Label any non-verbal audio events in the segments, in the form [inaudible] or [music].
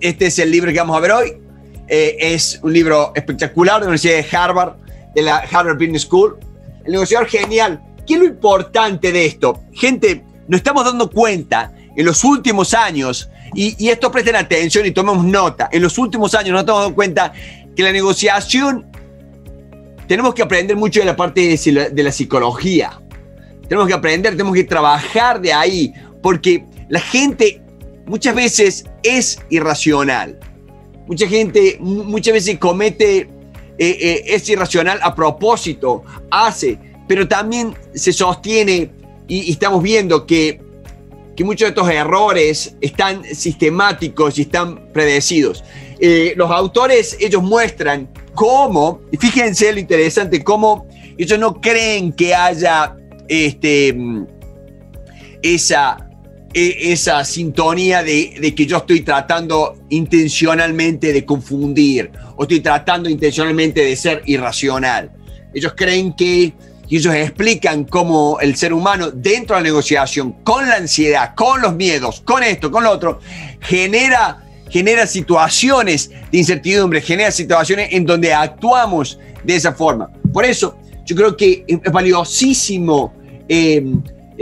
este es el libro que vamos a ver hoy. Eh, es un libro espectacular de la Universidad de Harvard, de la Harvard Business School. El negociador genial. ¿Qué es lo importante de esto? Gente, nos estamos dando cuenta en los últimos años, y, esto presten atención y tomemos nota, en los últimos años nos estamos dando cuenta que la negociación, tenemos que aprender mucho de la parte de de la psicología. Tenemos que aprender, tenemos que trabajar de ahí, porque la gente muchas veces es irracional. Mucha gente muchas veces comete, eh, eh, es irracional a propósito, hace, pero también se sostiene y, estamos viendo que, que, muchos de estos errores están sistemáticos y están predecidos. Eh, los autores, ellos muestran cómo, y fíjense lo interesante, cómo ellos no creen que haya este, esa e, esa sintonía de, que yo estoy tratando intencionalmente de confundir o estoy tratando intencionalmente de ser irracional. Ellos creen que y ellos explican cómo el ser humano dentro de la negociación, con la ansiedad, con los miedos, con esto, con lo otro, genera, genera situaciones de incertidumbre, genera situaciones en donde actuamos de esa forma. Por eso yo creo que es valiosísimo eh,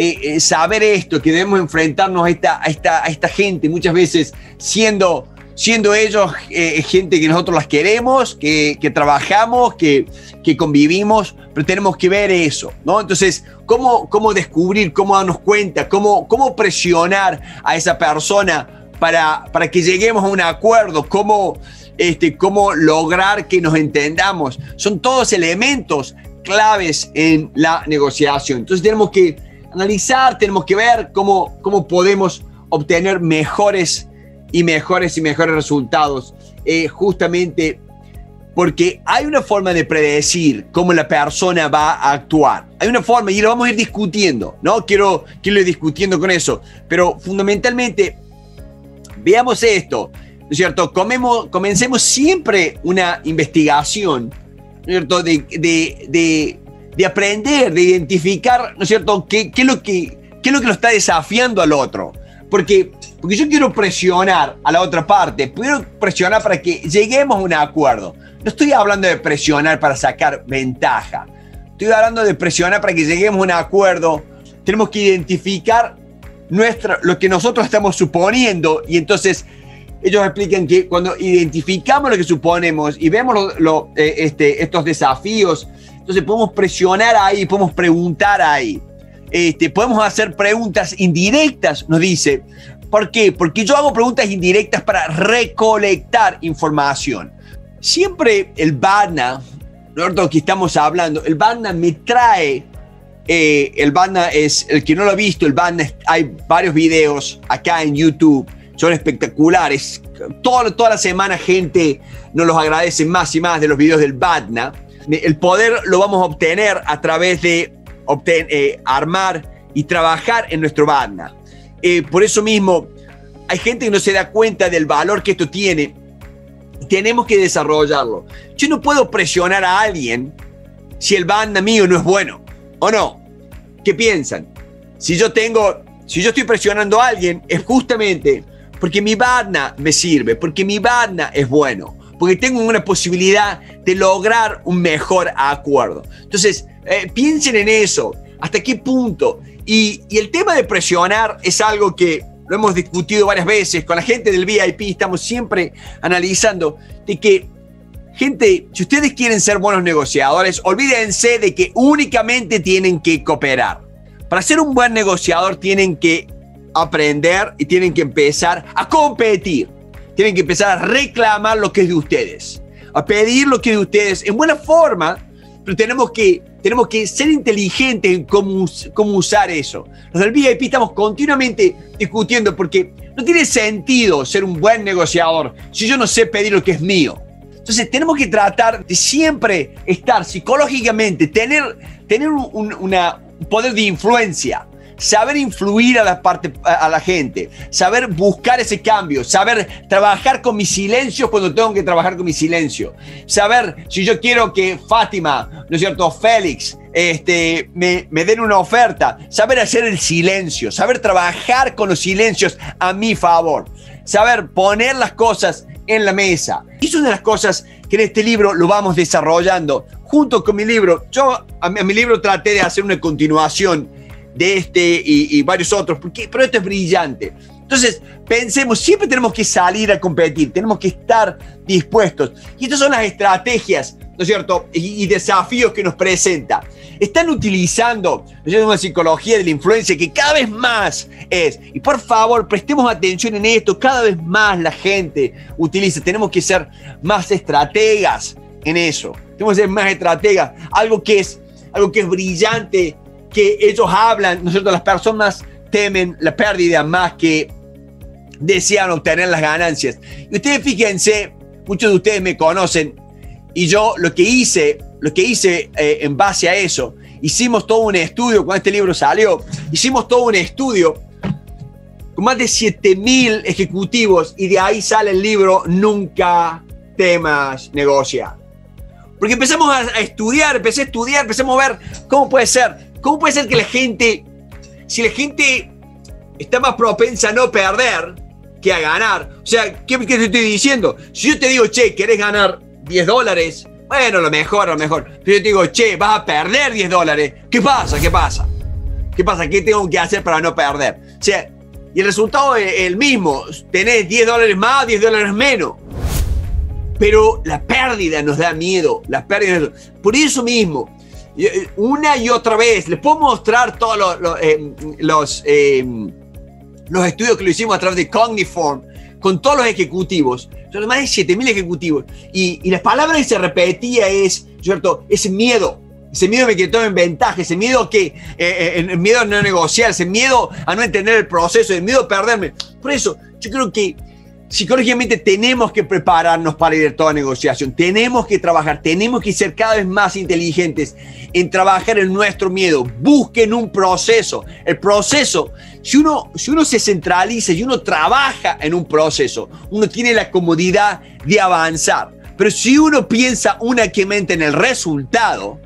eh, eh, saber esto, que debemos enfrentarnos a esta, esta, a esta gente, muchas veces siendo, siendo ellos eh, gente que nosotros las queremos, que, que trabajamos, que, que, convivimos, pero tenemos que ver eso, ¿no? Entonces, ¿cómo, cómo descubrir, cómo darnos cuenta, cómo, cómo presionar a esa persona para, para que lleguemos a un acuerdo, cómo, este, cómo lograr que nos entendamos? Son todos elementos claves en la negociación. Entonces tenemos que analizar, tenemos que ver cómo, cómo podemos obtener mejores y mejores y mejores resultados, eh, justamente porque hay una forma de predecir cómo la persona va a actuar. Hay una forma y lo vamos a ir discutiendo, ¿no? Quiero, quiero ir discutiendo con eso, pero fundamentalmente, veamos esto, ¿no es cierto? Comencemos siempre una investigación, ¿no es cierto? de aprender, de identificar, ¿no es cierto?, qué, es, lo que, es lo que lo está desafiando al otro. Porque, porque yo quiero presionar a la otra parte, quiero presionar para que lleguemos a un acuerdo. No estoy hablando de presionar para sacar ventaja. Estoy hablando de presionar para que lleguemos a un acuerdo. Tenemos que identificar nuestra, lo que nosotros estamos suponiendo y entonces ellos explican que cuando identificamos lo que suponemos y vemos lo, eh, este, estos desafíos entonces podemos presionar ahí, podemos preguntar ahí. Este, podemos hacer preguntas indirectas, nos dice. ¿Por qué? Porque yo hago preguntas indirectas para recolectar información. Siempre el BANA, lo que estamos hablando, el BANA me trae, eh, el BANA es, el que no lo ha visto, el BANA, hay varios videos acá en YouTube, son espectaculares. Todo, toda la semana gente nos los agradece más y más de los videos del BANA el poder lo vamos a obtener a través de eh, armar y trabajar en nuestro banda. Eh, por eso mismo, hay gente que no se da cuenta del valor que esto tiene. Tenemos que desarrollarlo. Yo no puedo presionar a alguien si el banda mío no es bueno, ¿o no? ¿Qué piensan? Si yo tengo, si yo estoy presionando a alguien, es justamente porque mi banda me sirve, porque mi banda es bueno porque tengo una posibilidad de lograr un mejor acuerdo. Entonces, eh, piensen en eso, hasta qué punto. Y, el tema de presionar es algo que lo hemos discutido varias veces con la gente del VIP, estamos siempre analizando de que, gente, si ustedes quieren ser buenos negociadores, olvídense de que únicamente tienen que cooperar. Para ser un buen negociador tienen que aprender y tienen que empezar a competir tienen que empezar a reclamar lo que es de ustedes, a pedir lo que es de ustedes en buena forma, pero tenemos que, tenemos que ser inteligentes en cómo, cómo usar eso. Los del VIP estamos continuamente discutiendo porque no tiene sentido ser un buen negociador si yo no sé pedir lo que es mío. Entonces tenemos que tratar de siempre estar psicológicamente, tener, tener un, una, un poder de influencia saber influir a la, parte, a la gente, saber buscar ese cambio, saber trabajar con mis silencios cuando tengo que trabajar con mi silencio, saber si yo quiero que Fátima, ¿no es cierto?, Félix, este, me, me, den una oferta, saber hacer el silencio, saber trabajar con los silencios a mi favor, saber poner las cosas en la mesa. Y es una de las cosas que en este libro lo vamos desarrollando. Junto con mi libro, yo a mi, libro traté de hacer una continuación de este y, varios otros, porque, pero esto es brillante. Entonces, pensemos, siempre tenemos que salir a competir, tenemos que estar dispuestos. Y estas son las estrategias, ¿no es cierto? Y, desafíos que nos presenta. Están utilizando ¿no una psicología de la influencia que cada vez más es. Y por favor, prestemos atención en esto. Cada vez más la gente utiliza. Tenemos que ser más estrategas en eso. Tenemos que ser más estrategas. Algo que es, algo que es brillante, que ellos hablan, ¿no es cierto? Las personas temen la pérdida más que desean obtener las ganancias. Y ustedes fíjense, muchos de ustedes me conocen y yo lo que hice, lo que hice eh, en base a eso, hicimos todo un estudio, cuando este libro salió, hicimos todo un estudio con más de 7000 ejecutivos y de ahí sale el libro Nunca temas negocia. Porque empezamos a, estudiar, empecé a estudiar, empezamos a ver cómo puede ser, cómo puede ser que la gente, si la gente está más propensa a no perder, que a ganar. O sea, ¿qué, te estoy diciendo? Si yo te digo, che, ¿querés ganar 10 dólares? Bueno, lo mejor, lo mejor. Pero yo te digo, che, vas a perder 10 dólares. ¿Qué pasa? ¿Qué pasa? ¿Qué pasa? ¿Qué tengo que hacer para no perder? O sea, y el resultado es el mismo. Tenés 10 dólares más, 10 dólares menos. Pero la pérdida nos da miedo. La pérdida. Por eso mismo, una y otra vez, les puedo mostrar todos los, los eh, eh, los estudios que lo hicimos a través de Cogniform, con todos los ejecutivos, son más de 7.000 ejecutivos, y, y, la palabra que se repetía es, ¿cierto? Ese miedo, ese miedo me quedó en ventaja, ese miedo que, eh, eh, el miedo a no negociar, ese miedo a no entender el proceso, el miedo a perderme. Por eso, yo creo que psicológicamente tenemos que prepararnos para ir a toda negociación, tenemos que trabajar, tenemos que ser cada vez más inteligentes en trabajar en nuestro miedo. Busquen un proceso. El proceso, si uno, si uno se centraliza y uno trabaja en un proceso, uno tiene la comodidad de avanzar. Pero si uno piensa únicamente en el resultado,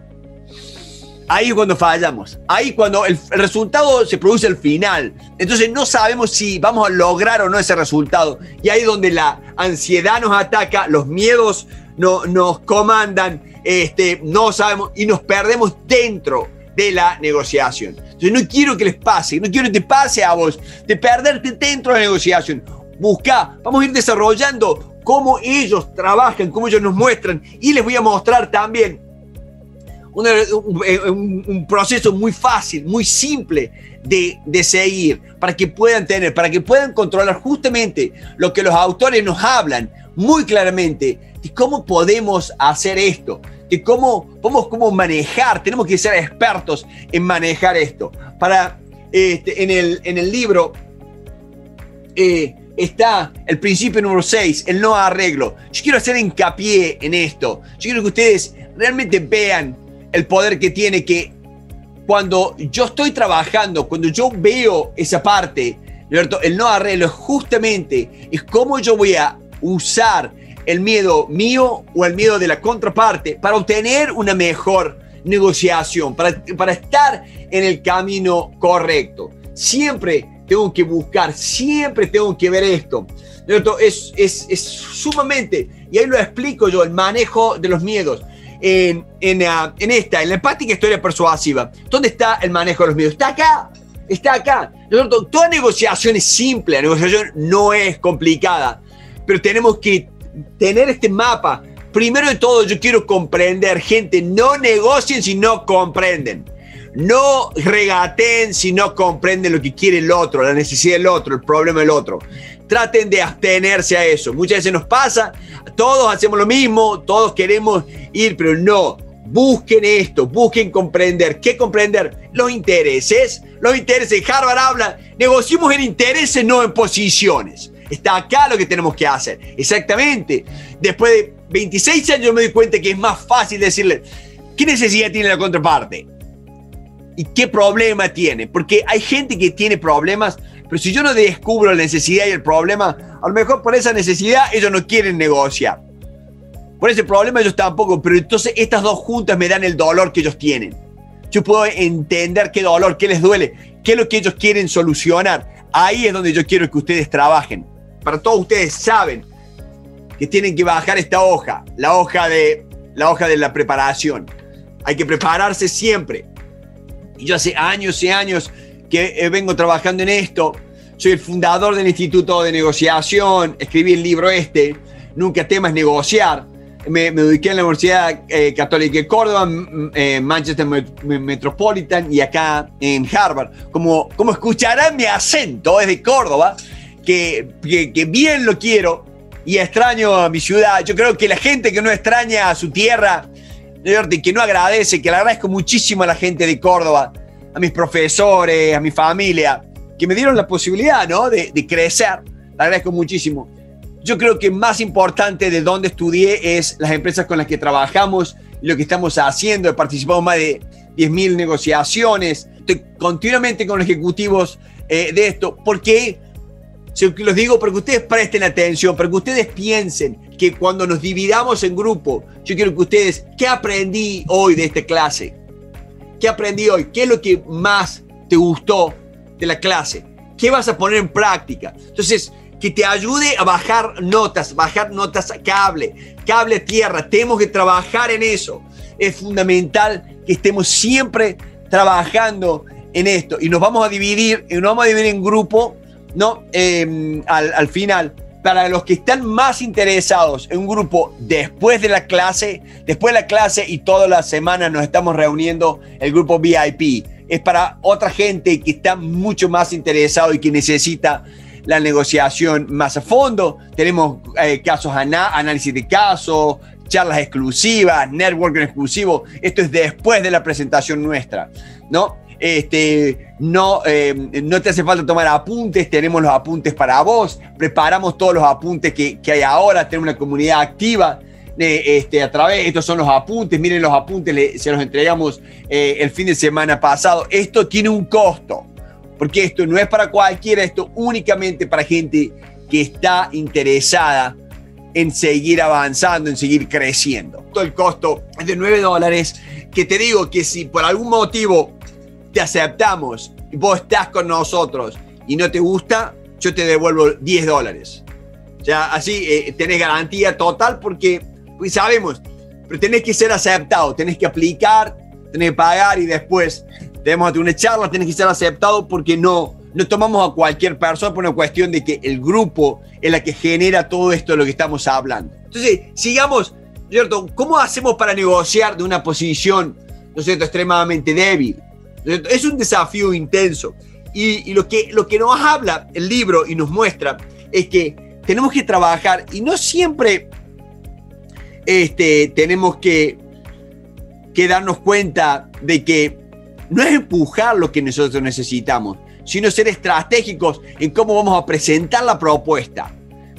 ahí es cuando fallamos. Ahí cuando el, resultado se produce al final. Entonces no sabemos si vamos a lograr o no ese resultado. Y ahí es donde la ansiedad nos ataca, los miedos no, nos comandan, este, no sabemos y nos perdemos dentro de la negociación. Entonces no quiero que les pase, no quiero que te pase a vos, de perderte dentro de la negociación. Busca, vamos a ir desarrollando cómo ellos trabajan, cómo ellos nos muestran y les voy a mostrar también un, proceso muy fácil, muy simple de, de, seguir, para que puedan tener, para que puedan controlar justamente lo que los autores nos hablan muy claramente de cómo podemos hacer esto, de cómo, cómo, cómo manejar, tenemos que ser expertos en manejar esto. Para, este, en, el, en el libro eh, está el principio número 6, el no arreglo. Yo quiero hacer hincapié en esto. Yo quiero que ustedes realmente vean el poder que tiene que cuando yo estoy trabajando, cuando yo veo esa parte, el no arreglo justamente es cómo yo voy a usar el miedo mío o el miedo de la contraparte para obtener una mejor negociación, para, para estar en el camino correcto. Siempre tengo que buscar, siempre tengo que ver esto. Es, es, es sumamente, y ahí lo explico yo, el manejo de los miedos en, en, ah, en esta, en la empática historia persuasiva. ¿Dónde está el manejo de los medios? Está acá, está acá. Toda negociación es simple, la negociación no es complicada, pero tenemos que tener este mapa. Primero de todo, yo quiero comprender, gente, no negocien si no comprenden. No regaten si no comprenden lo que quiere el otro, la necesidad del otro, el problema del otro. Traten de abstenerse a eso. Muchas veces nos pasa, todos hacemos lo mismo, todos queremos ir, pero no. Busquen esto, busquen comprender. ¿Qué comprender? Los intereses. Los intereses. Harvard habla, negociemos en intereses, no en posiciones. Está acá lo que tenemos que hacer. Exactamente. Después de 26 años me doy cuenta que es más fácil decirle, ¿qué necesidad tiene la contraparte? ¿Y qué problema tiene? Porque hay gente que tiene problemas, pero si yo no descubro la necesidad y el problema, a lo mejor por esa necesidad ellos no quieren negociar. Por ese problema ellos tampoco, pero entonces estas dos juntas me dan el dolor que ellos tienen. Yo puedo entender qué dolor, qué les duele, qué es lo que ellos quieren solucionar. Ahí es donde yo quiero que ustedes trabajen. para todos ustedes saben que tienen que bajar esta hoja, la hoja de la hoja de la preparación. Hay que prepararse siempre. Y yo hace años y años que eh, vengo trabajando en esto. Soy el fundador del Instituto de Negociación, escribí el libro este, Nunca temas negociar. Me, me dediqué en la Universidad eh, Católica de Córdoba, eh, Manchester Metropolitan y acá en Harvard. Como, como escucharán mi acento, es de Córdoba, que, que, que bien lo quiero y extraño a mi ciudad. Yo creo que la gente que no extraña a su tierra, que no agradece, que le agradezco muchísimo a la gente de Córdoba, a mis profesores, a mi familia, que me dieron la posibilidad ¿no? de, de crecer. Le agradezco muchísimo. Yo creo que más importante de dónde estudié es las empresas con las que trabajamos y lo que estamos haciendo. He participado en más de 10.000 negociaciones. Estoy continuamente con ejecutivos eh, de esto. porque que los digo para que ustedes presten atención, para que ustedes piensen que cuando nos dividamos en grupo, yo quiero que ustedes, ¿qué aprendí hoy de esta clase? ¿Qué aprendí hoy? ¿Qué es lo que más te gustó de la clase? ¿Qué vas a poner en práctica? Entonces, que te ayude a bajar notas, bajar notas a cable, cable a tierra. Tenemos que trabajar en eso. Es fundamental que estemos siempre trabajando en esto. Y nos vamos a dividir, y nos vamos a dividir en grupo ¿no? Em, al, final, para los que están más interesados en un grupo después de la clase, después de la clase y toda la semana nos estamos reuniendo el grupo VIP. Es para otra gente que está mucho más interesado y que necesita la negociación más a fondo. Tenemos eh, casos, análisis de casos, charlas exclusivas, networking exclusivo. Esto es después de la presentación nuestra, ¿no? Este, no, eh, no te hace falta tomar apuntes, tenemos los apuntes para vos, preparamos todos los apuntes que, que hay ahora, tenemos una comunidad activa. este, a través, estos son los apuntes, miren los apuntes, se los entregamos eh, el fin de semana pasado. Esto tiene un costo, porque esto no es para cualquiera, esto únicamente para gente que está interesada en seguir avanzando, en seguir creciendo. Todo el costo es de 9 dólares, que te digo que si por algún motivo te aceptamos, vos estás con nosotros y no te gusta, yo te devuelvo 10 dólares. O sea, así eh, tenés garantía total porque pues sabemos, pero tenés que ser aceptado, tenés que aplicar, tenés que pagar y después tenemos una charla, tenés que ser aceptado porque no, no tomamos a cualquier persona por una cuestión de que el grupo es la que genera todo esto de lo que estamos hablando. Entonces, sigamos, ¿cierto? ¿Cómo hacemos para negociar de una posición, ¿no cierto?, extremadamente débil. Es un desafío intenso. Y, lo, que, lo que nos habla el libro y nos muestra es que tenemos que trabajar y no siempre este, tenemos que, que darnos cuenta de que no es empujar lo que nosotros necesitamos, sino ser estratégicos en cómo vamos a presentar la propuesta,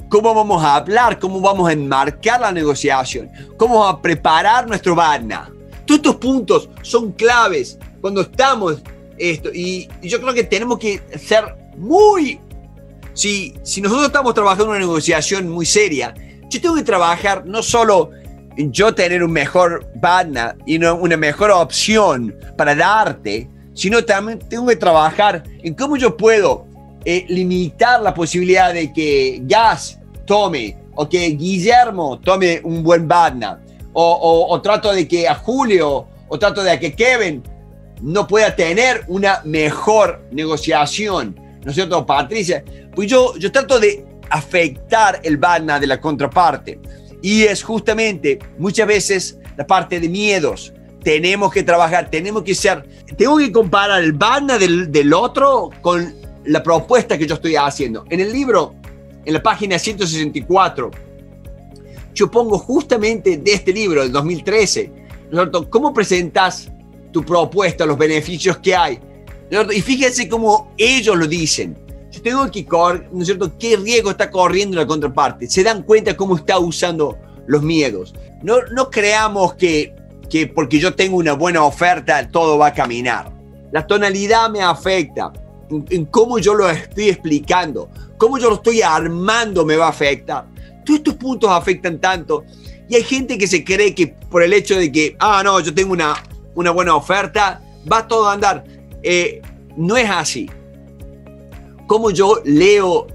cómo vamos a hablar, cómo vamos a enmarcar la negociación, cómo vamos a preparar nuestro BANA. Todos estos puntos son claves cuando estamos esto. Y, yo creo que tenemos que ser muy... Si, si nosotros estamos trabajando una negociación muy seria, yo tengo que trabajar no solo en yo tener un mejor partner y una mejor opción para darte, sino también tengo que trabajar en cómo yo puedo eh, limitar la posibilidad de que Gas tome o que Guillermo tome un buen partner o, o trato de que a Julio o trato de que Kevin no pueda tener una mejor negociación, ¿no es cierto, Patricia? Pues yo, yo trato de afectar el BANA de la contraparte. Y es justamente muchas veces la parte de miedos. Tenemos que trabajar, tenemos que ser, tengo que comparar el BANA del, del otro con la propuesta que yo estoy haciendo. En el libro, en la página 164, yo pongo justamente de este libro, del 2013, ¿no ¿cómo presentas tu propuesta, los beneficios que hay. Y fíjense cómo ellos lo dicen. Yo tengo que correr, ¿no es cierto?, qué riesgo está corriendo la contraparte. Se dan cuenta cómo está usando los miedos. No, no creamos que, que porque yo tengo una buena oferta todo va a caminar. La tonalidad me afecta. En, en cómo yo lo estoy explicando, cómo yo lo estoy armando me va a afectar. Todos estos puntos afectan tanto. Y hay gente que se cree que por el hecho de que, ah, no, yo tengo una, una buena oferta, va todo a andar. Eh, no es así. Como yo leo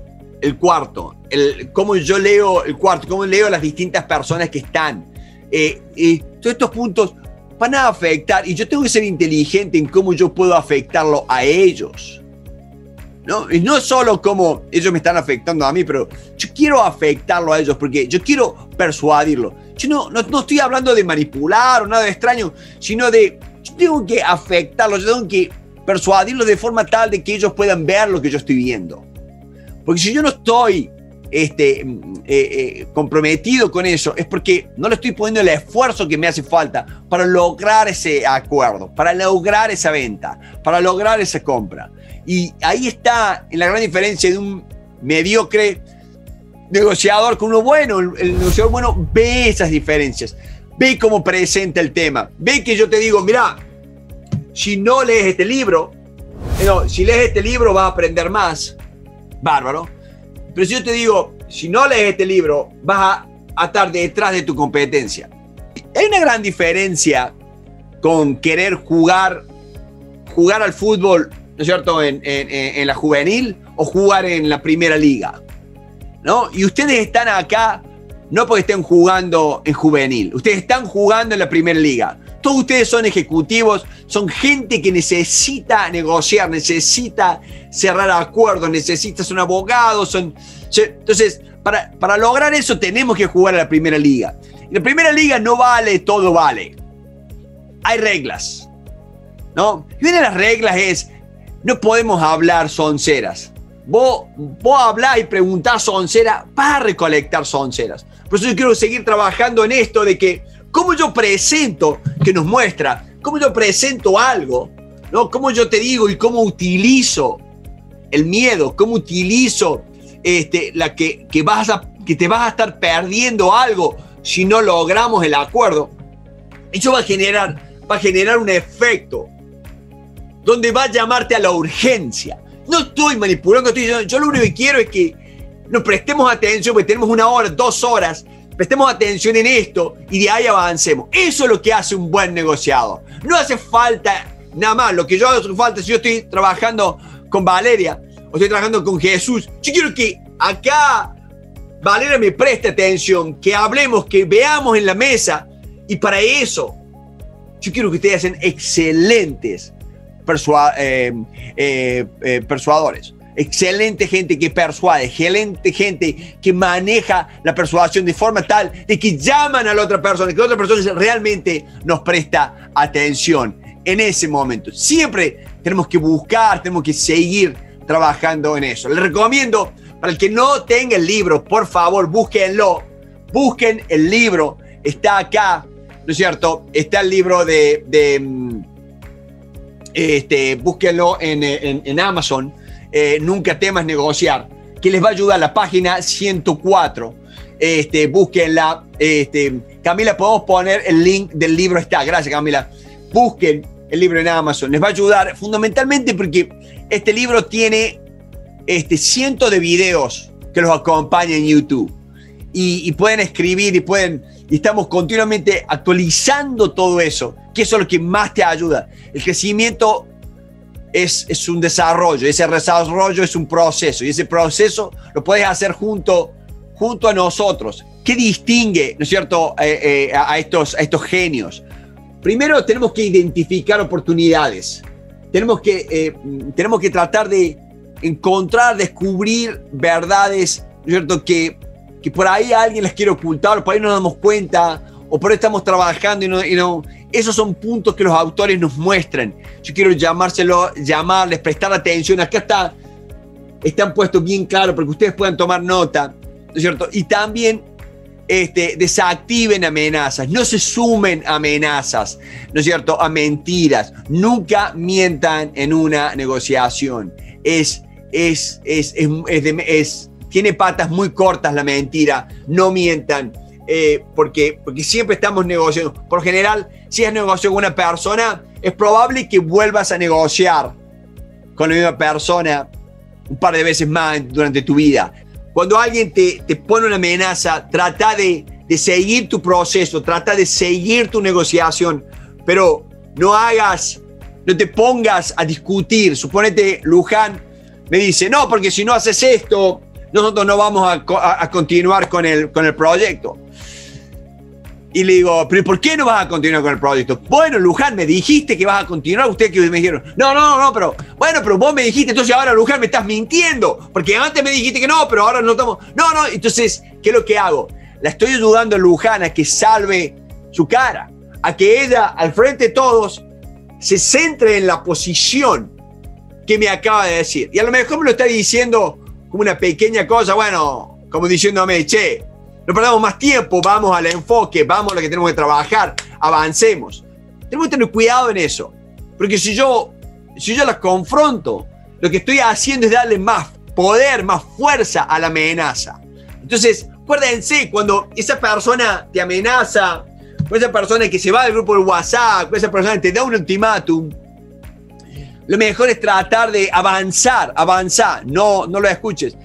el cuarto, el, cómo yo leo el cuarto, cómo leo las distintas personas que están. Eh, todos estos puntos van a afectar y yo tengo que ser inteligente en cómo yo puedo afectarlo a ellos. ¿no? Y no solo cómo ellos me están afectando a mí, pero yo quiero afectarlo a ellos porque yo quiero persuadirlo. Yo no, no, estoy hablando de manipular o nada extraño, sino de yo tengo que afectarlo, yo tengo que persuadirlo de forma tal de que ellos puedan ver lo que yo estoy viendo. Porque si yo no estoy este, eh, eh, comprometido con eso, es porque no le estoy poniendo el esfuerzo que me hace falta para lograr ese acuerdo, para lograr esa venta, para lograr esa compra. Y ahí está la gran diferencia de un mediocre negociador con uno bueno. El, negociador bueno ve esas diferencias, ve cómo presenta el tema, ve que yo te digo, mira, si no lees este libro, no, si lees este libro vas a aprender más, bárbaro. Pero si yo te digo, si no lees este libro, vas a estar detrás de tu competencia. Hay una gran diferencia con querer jugar, jugar al fútbol, ¿no es cierto?, en, en la juvenil o jugar en la primera liga. ¿No? Y ustedes están acá no porque estén jugando en juvenil, ustedes están jugando en la primera liga. Todos ustedes son ejecutivos, son gente que necesita negociar, necesita cerrar acuerdos, necesita ser un abogado. Son... Entonces, para, para lograr eso tenemos que jugar a la primera liga. En la primera liga no vale, todo vale. Hay reglas. ¿no? Y una de las reglas es, no podemos hablar sonceras vos, vos hablás y preguntás soncera, vas a recolectar sonceras. Por eso yo quiero seguir trabajando en esto de que cómo yo presento, que nos muestra, cómo yo presento algo, ¿no? Cómo yo te digo y cómo utilizo el miedo, cómo utilizo este, la que, que, vas a, que te vas a estar perdiendo algo si no logramos el acuerdo. Eso va a generar, va a generar un efecto donde va a llamarte a la urgencia no estoy manipulando, estoy diciendo, yo lo único que quiero es que nos prestemos atención, porque tenemos una hora, dos horas, prestemos atención en esto y de ahí avancemos. Eso es lo que hace un buen negociador. No hace falta nada más. Lo que yo hago falta, si yo estoy trabajando con Valeria o estoy trabajando con Jesús, yo quiero que acá Valeria me preste atención, que hablemos, que veamos en la mesa y para eso yo quiero que ustedes sean excelentes eh, eh, eh, persuadores. Excelente gente que persuade, excelente gente que maneja la persuasión de forma tal de que llaman a la otra persona, que la otra persona realmente nos presta atención en ese momento. Siempre tenemos que buscar, tenemos que seguir trabajando en eso. Les recomiendo, para el que no tenga el libro, por favor, búsquenlo. Busquen el libro. Está acá, ¿no es cierto? Está el libro de, mm, este, búsquenlo en, Amazon, eh, Nunca temas negociar, que les va a ayudar la página 104. Este, búsquenla. Este, Camila, podemos poner el link del libro, está, gracias Camila. Busquen el libro en Amazon, les va a ayudar fundamentalmente porque este libro tiene este, cientos de videos que los acompañan en YouTube. Y pueden escribir y pueden y estamos continuamente actualizando todo eso, que eso es lo que más te ayuda. El crecimiento es, es un desarrollo, ese desarrollo es un proceso y ese proceso lo puedes hacer junto, junto a nosotros. ¿Qué distingue, ¿no es cierto?, eh, eh, a, estos, a estos genios. Primero tenemos que identificar oportunidades. Tenemos que, eh, tenemos que tratar de encontrar, descubrir verdades, ¿no es cierto?, que que por ahí alguien les quiere ocultar, por ahí no nos damos cuenta, o por ahí estamos trabajando y no, Esos son puntos que los autores nos muestran. Yo quiero llamárselo, llamarles, prestar atención. Acá está, están puestos bien claros para que ustedes puedan tomar nota, ¿no es cierto? Y también este, desactiven amenazas, no se sumen amenazas, ¿no es cierto? A mentiras. Nunca mientan en una negociación. Es, es, es, es, es tiene patas muy cortas la mentira, no mientan, eh, porque, porque siempre estamos negociando. Por general, si has negociado con una persona, es probable que vuelvas a negociar con la misma persona un par de veces más durante tu vida. Cuando alguien te, te pone una amenaza, trata de, de seguir tu proceso, trata de seguir tu negociación, pero no hagas, no te pongas a discutir. Suponete, Luján me dice, no, porque si no haces esto, nosotros no vamos a, continuar con el, con el proyecto. Y le digo, pero ¿por qué no vas a continuar con el proyecto? Bueno, Luján, me dijiste que vas a continuar. Ustedes que me dijeron, no, no, no, pero bueno, pero vos me dijiste, entonces ahora Luján me estás mintiendo. Porque antes me dijiste que no, pero ahora no estamos. No, no, entonces, ¿qué es lo que hago? La estoy ayudando a Luján a que salve su cara, a que ella, al frente de todos, se centre en la posición que me acaba de decir. Y a lo mejor me lo está diciendo como una pequeña cosa, bueno, como diciéndome, che, no perdamos más tiempo, vamos al enfoque, vamos a lo que tenemos que trabajar, avancemos. Tenemos que tener cuidado en eso, porque si yo, si yo la confronto, lo que estoy haciendo es darle más poder, más fuerza a la amenaza. Entonces, acuérdense, cuando esa persona te amenaza, o esa persona que se va del grupo de WhatsApp, o esa persona que te da un ultimátum, lo mejor es tratar de avanzar, avanzar, no, no lo escuches.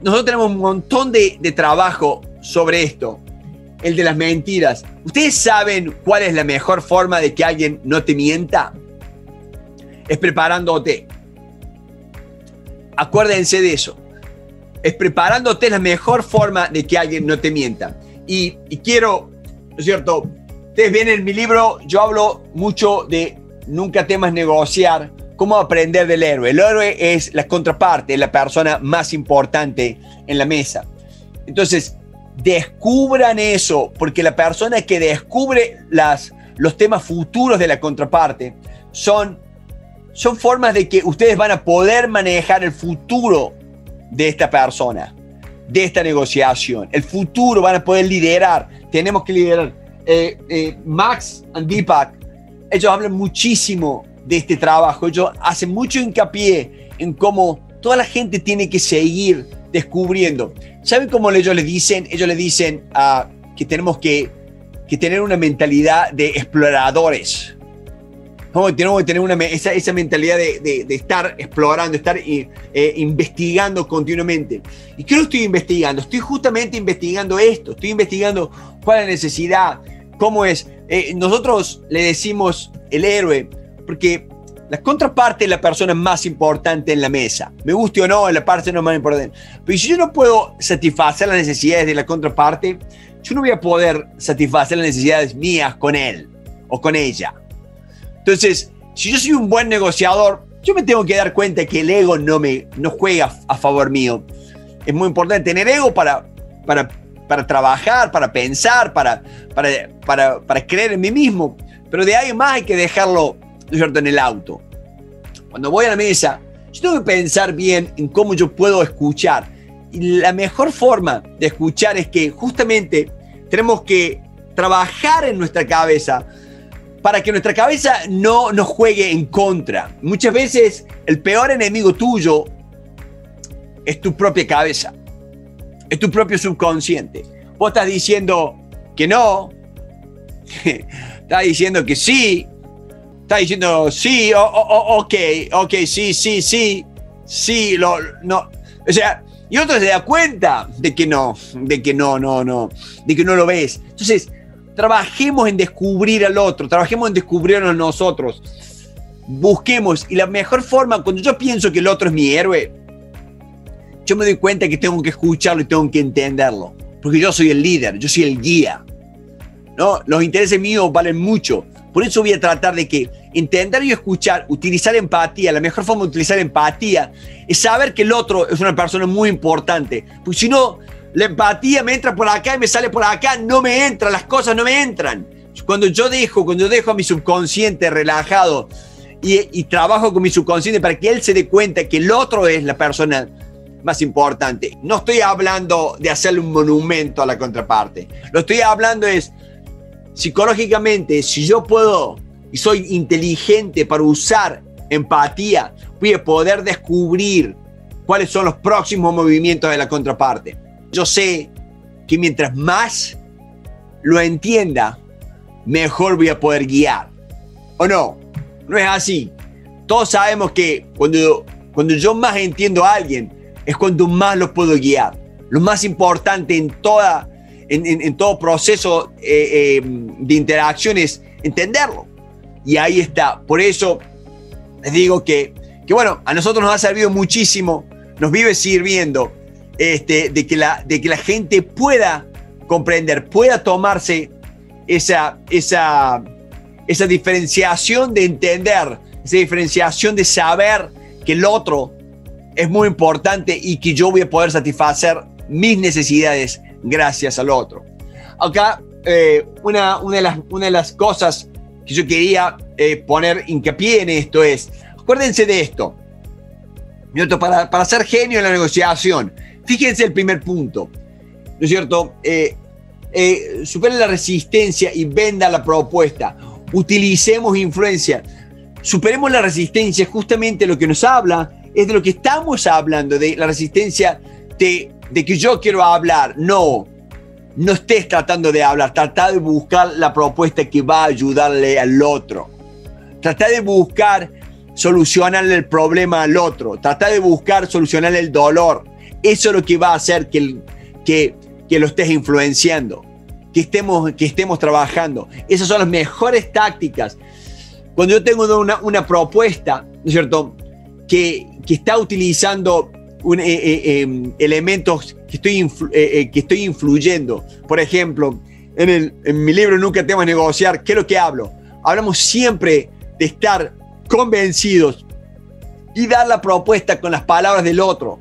nosotros tenemos un montón de, trabajo sobre esto, el de las mentiras. ¿Ustedes saben cuál es la mejor forma de que alguien no te mienta? Es preparándote. Acuérdense de eso. Es preparándote la mejor forma de que alguien no te mienta. Y, quiero, ¿no es cierto? Ustedes ven en mi libro, yo hablo mucho de nunca temas negociar, cómo aprender del héroe. El héroe es la contraparte, la persona más importante en la mesa. Entonces, descubran eso, porque la persona que descubre las, los temas futuros de la contraparte son, son formas de que ustedes van a poder manejar el futuro de esta persona, de esta negociación. El futuro van a poder liderar. Tenemos que liderar. Eh, eh, Max y Deepak, ellos hablan muchísimo de este trabajo. Ellos hacen mucho hincapié en cómo toda la gente tiene que seguir descubriendo. ¿Saben cómo ellos le dicen? Ellos le dicen uh, que tenemos que, que, tener una mentalidad de exploradores. Tenemos que tener una, esa, esa mentalidad de, de, de, estar explorando, estar eh, investigando continuamente. ¿Y qué lo estoy investigando? Estoy justamente investigando esto, estoy investigando cuál es la necesidad, cómo es. Eh, nosotros le decimos el héroe, porque la contraparte es la persona más importante en la mesa. Me guste o no, la parte no más importante. Pero si yo no puedo satisfacer las necesidades de la contraparte, yo no voy a poder satisfacer las necesidades mías con él o con ella. Entonces, si yo soy un buen negociador, yo me tengo que dar cuenta que el ego no, me, no juega a favor mío. Es muy importante tener ego para, para, para trabajar, para pensar, para, para, para, para creer en mí mismo. Pero de ahí más hay que dejarlo cierto?, en el auto. Cuando voy a la mesa, yo tengo que pensar bien en cómo yo puedo escuchar. Y la mejor forma de escuchar es que justamente tenemos que trabajar en nuestra cabeza para que nuestra cabeza no nos juegue en contra. Muchas veces el peor enemigo tuyo es tu propia cabeza, es tu propio subconsciente. Vos estás diciendo que no, [laughs] estás diciendo que sí, está diciendo, sí, ok, ok, sí, sí, sí, sí, lo, no. O sea, y otro se da cuenta de que no, de que no, no, no, de que no lo ves. Entonces, trabajemos en descubrir al otro, trabajemos en descubrirnos nosotros. Busquemos, y la mejor forma, cuando yo pienso que el otro es mi héroe, yo me doy cuenta que tengo que escucharlo y tengo que entenderlo, porque yo soy el líder, yo soy el guía. ¿no? Los intereses míos valen mucho. Por eso voy a tratar de que entender y escuchar, utilizar empatía, la mejor forma de utilizar empatía es saber que el otro es una persona muy importante. Porque si no, la empatía me entra por acá y me sale por acá, no me entra, las cosas no me entran. Cuando yo dejo, cuando yo dejo a mi subconsciente relajado y, y trabajo con mi subconsciente para que él se dé cuenta que el otro es la persona más importante. No estoy hablando de hacerle un monumento a la contraparte. Lo estoy hablando es psicológicamente, si yo puedo y soy inteligente para usar empatía, voy a poder descubrir cuáles son los próximos movimientos de la contraparte. Yo sé que mientras más lo entienda, mejor voy a poder guiar. ¿O no? No es así. Todos sabemos que cuando, cuando yo más entiendo a alguien, es cuando más lo puedo guiar. Lo más importante en toda en, todo proceso eh, eh, de interacción es entenderlo. Y ahí está. Por eso les digo que, que, bueno, a nosotros nos ha servido muchísimo, nos vive sirviendo este, de, que la, de que la gente pueda comprender, pueda tomarse esa, esa, esa diferenciación de entender, esa diferenciación de saber que el otro es muy importante y que yo voy a poder satisfacer mis necesidades gracias al otro. Acá, eh, una, una, de las, una de las cosas que yo quería eh, poner hincapié en esto es, acuérdense de esto, para, para ser genio en la negociación, fíjense el primer punto, ¿no es cierto? Eh, eh, superen la resistencia y venda la propuesta. Utilicemos influencia. Superemos la resistencia, justamente lo que nos habla es de lo que estamos hablando, de la resistencia de, que yo quiero hablar. No, no estés tratando de hablar, trata de buscar la propuesta que va a ayudarle al otro. Trata de buscar solucionarle el problema al otro, trata de buscar solucionarle el dolor. Eso es lo que va a hacer que, que, que lo estés influenciando, que estemos, que estemos trabajando. Esas son las mejores tácticas. Cuando yo tengo una, una propuesta, ¿no es cierto?, que, está utilizando eh, eh, em, elementos que estoy, eh, que estoy influyendo. Por ejemplo, en, en mi libro Nunca temas negociar, ¿qué es lo que hablo? Hablamos siempre de estar convencidos y dar la propuesta con las palabras del otro.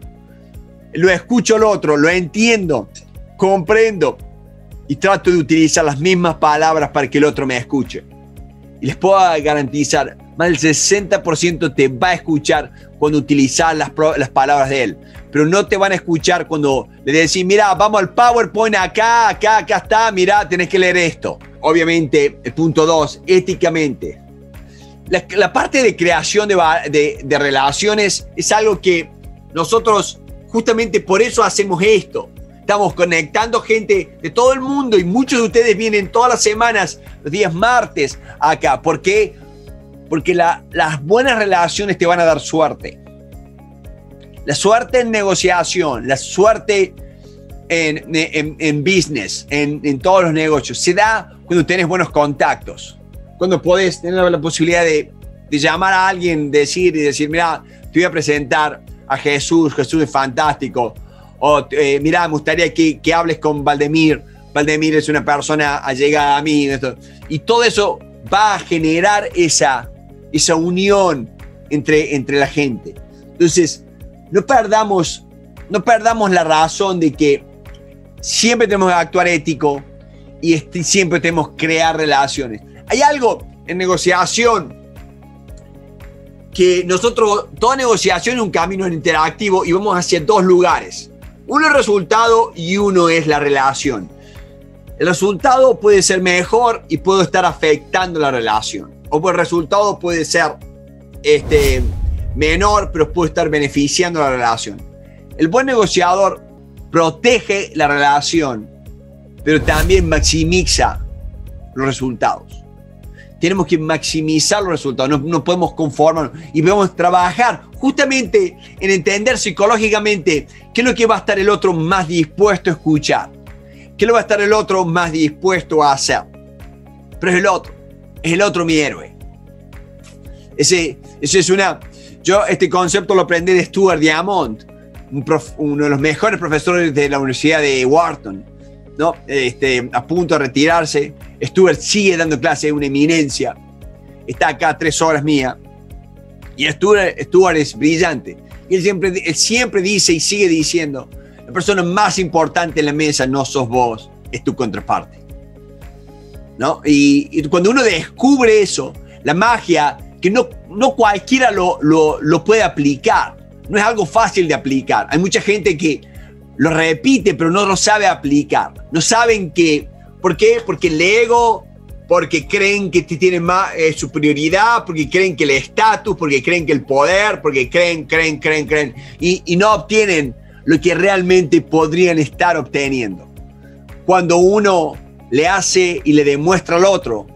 Lo escucho al otro, lo entiendo, comprendo y trato de utilizar las mismas palabras para que el otro me escuche. Y les puedo garantizar, más del 60% te va a escuchar cuando utilizas las, palabras de él. Pero no te van a escuchar cuando le decís, mira, vamos al PowerPoint acá, acá, acá está, mira, tenés que leer esto. Obviamente, punto 2, éticamente. La, la, parte de creación de, de, de relaciones es algo que nosotros justamente por eso hacemos esto. Estamos conectando gente de todo el mundo y muchos de ustedes vienen todas las semanas, los días martes acá. ¿Por qué? Porque la, las buenas relaciones te van a dar suerte. La suerte en negociación, la suerte en, en, en business, en, en, todos los negocios, se da cuando tienes buenos contactos. Cuando puedes tener la posibilidad de, de llamar a alguien, decir y decir, mira, te voy a presentar a Jesús, Jesús es fantástico. O eh, mira, me gustaría que, que, hables con Valdemir. Valdemir es una persona allegada a mí. Y todo eso va a generar esa, esa unión entre, entre la gente. Entonces, no perdamos, no perdamos la razón de que siempre tenemos que actuar ético y siempre tenemos que crear relaciones. Hay algo en negociación que nosotros, toda negociación es un camino interactivo y vamos hacia dos lugares. Uno es resultado y uno es la relación. El resultado puede ser mejor y puede estar afectando la relación. O el resultado puede ser este, menor, pero puede estar beneficiando la relación. El buen negociador protege la relación, pero también maximiza los resultados. Tenemos que maximizar los resultados, no, podemos conformarnos y debemos trabajar justamente en entender psicológicamente qué es lo que va a estar el otro más dispuesto a escuchar, qué lo va a estar el otro más dispuesto a hacer. Pero es el otro, es el otro mi héroe. Ese, ese es una, yo este concepto lo aprendí de Stuart Diamond, uno de los mejores profesores de la Universidad de Wharton, ¿no? Este, a punto de retirarse. Stuart sigue dando clase, es una eminencia. Está acá tres horas mía. Y Stuart, Stuart es brillante. Y él siempre, él siempre dice y sigue diciendo, la persona más importante en la mesa no sos vos, es tu contraparte. ¿No? Y, cuando uno descubre eso, la magia que no, no cualquiera lo, lo, lo, puede aplicar. No es algo fácil de aplicar. Hay mucha gente que lo repite, pero no lo sabe aplicar. No saben que. ¿Por qué? Porque el ego, porque creen que tienen más eh, superioridad, porque creen que el estatus, porque creen que el poder, porque creen, creen, creen, creen. Y, y no obtienen lo que realmente podrían estar obteniendo. Cuando uno le hace y le demuestra al otro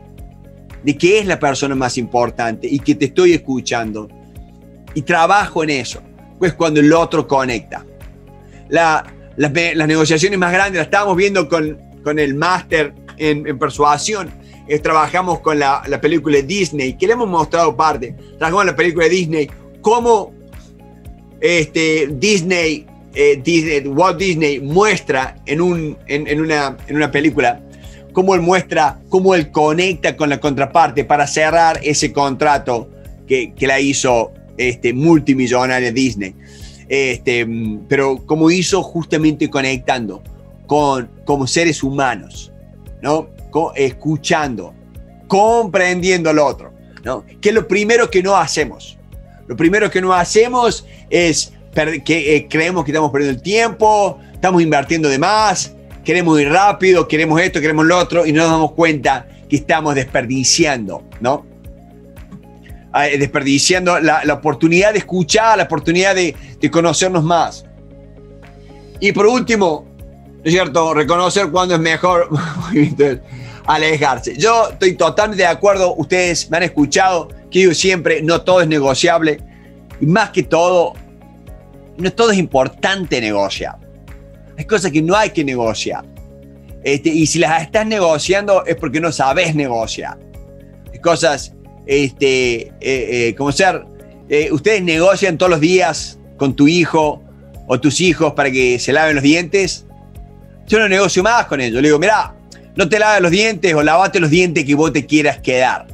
de que es la persona más importante y que te estoy escuchando. Y trabajo en eso, pues cuando el otro conecta. La, las, negociaciones más grandes las estábamos viendo con, con el máster en, persuasión. Eh, trabajamos con la, la, película de Disney, que le hemos mostrado parte. Trabajamos la película de Disney, cómo este, Disney eh, Walt Disney muestra en, un, en, una, en una película, cómo él muestra, cómo él conecta con la contraparte para cerrar ese contrato que, que la hizo este, multimillonaria Disney. Este, pero como hizo justamente conectando con como seres humanos, ¿no? escuchando, comprendiendo al otro, ¿no? Que lo primero que no hacemos. Lo primero que no hacemos es que eh, creemos que estamos perdiendo el tiempo, estamos invirtiendo de más, queremos ir rápido, queremos esto, queremos lo otro y no nos damos cuenta que estamos desperdiciando, ¿no? Ah, eh, desperdiciando la, oportunidad de escuchar, la oportunidad de, de, conocernos más. Y por último, es cierto? Reconocer cuándo es mejor [laughs] alejarse. Yo estoy totalmente de acuerdo, ustedes me han escuchado, que digo siempre, no todo es negociable. Y más que todo, no todo es importante negociar. Hay cosas que no hay que negociar. Este, y si las estás negociando es porque no sabes negociar. Cosas este, eh, eh, como ser, eh, ustedes negocian todos los días con tu hijo o tus hijos para que se laven los dientes. Yo no negocio más con ellos. Le digo, mira, no te laves los dientes o lavate los dientes que vos te quieras quedar.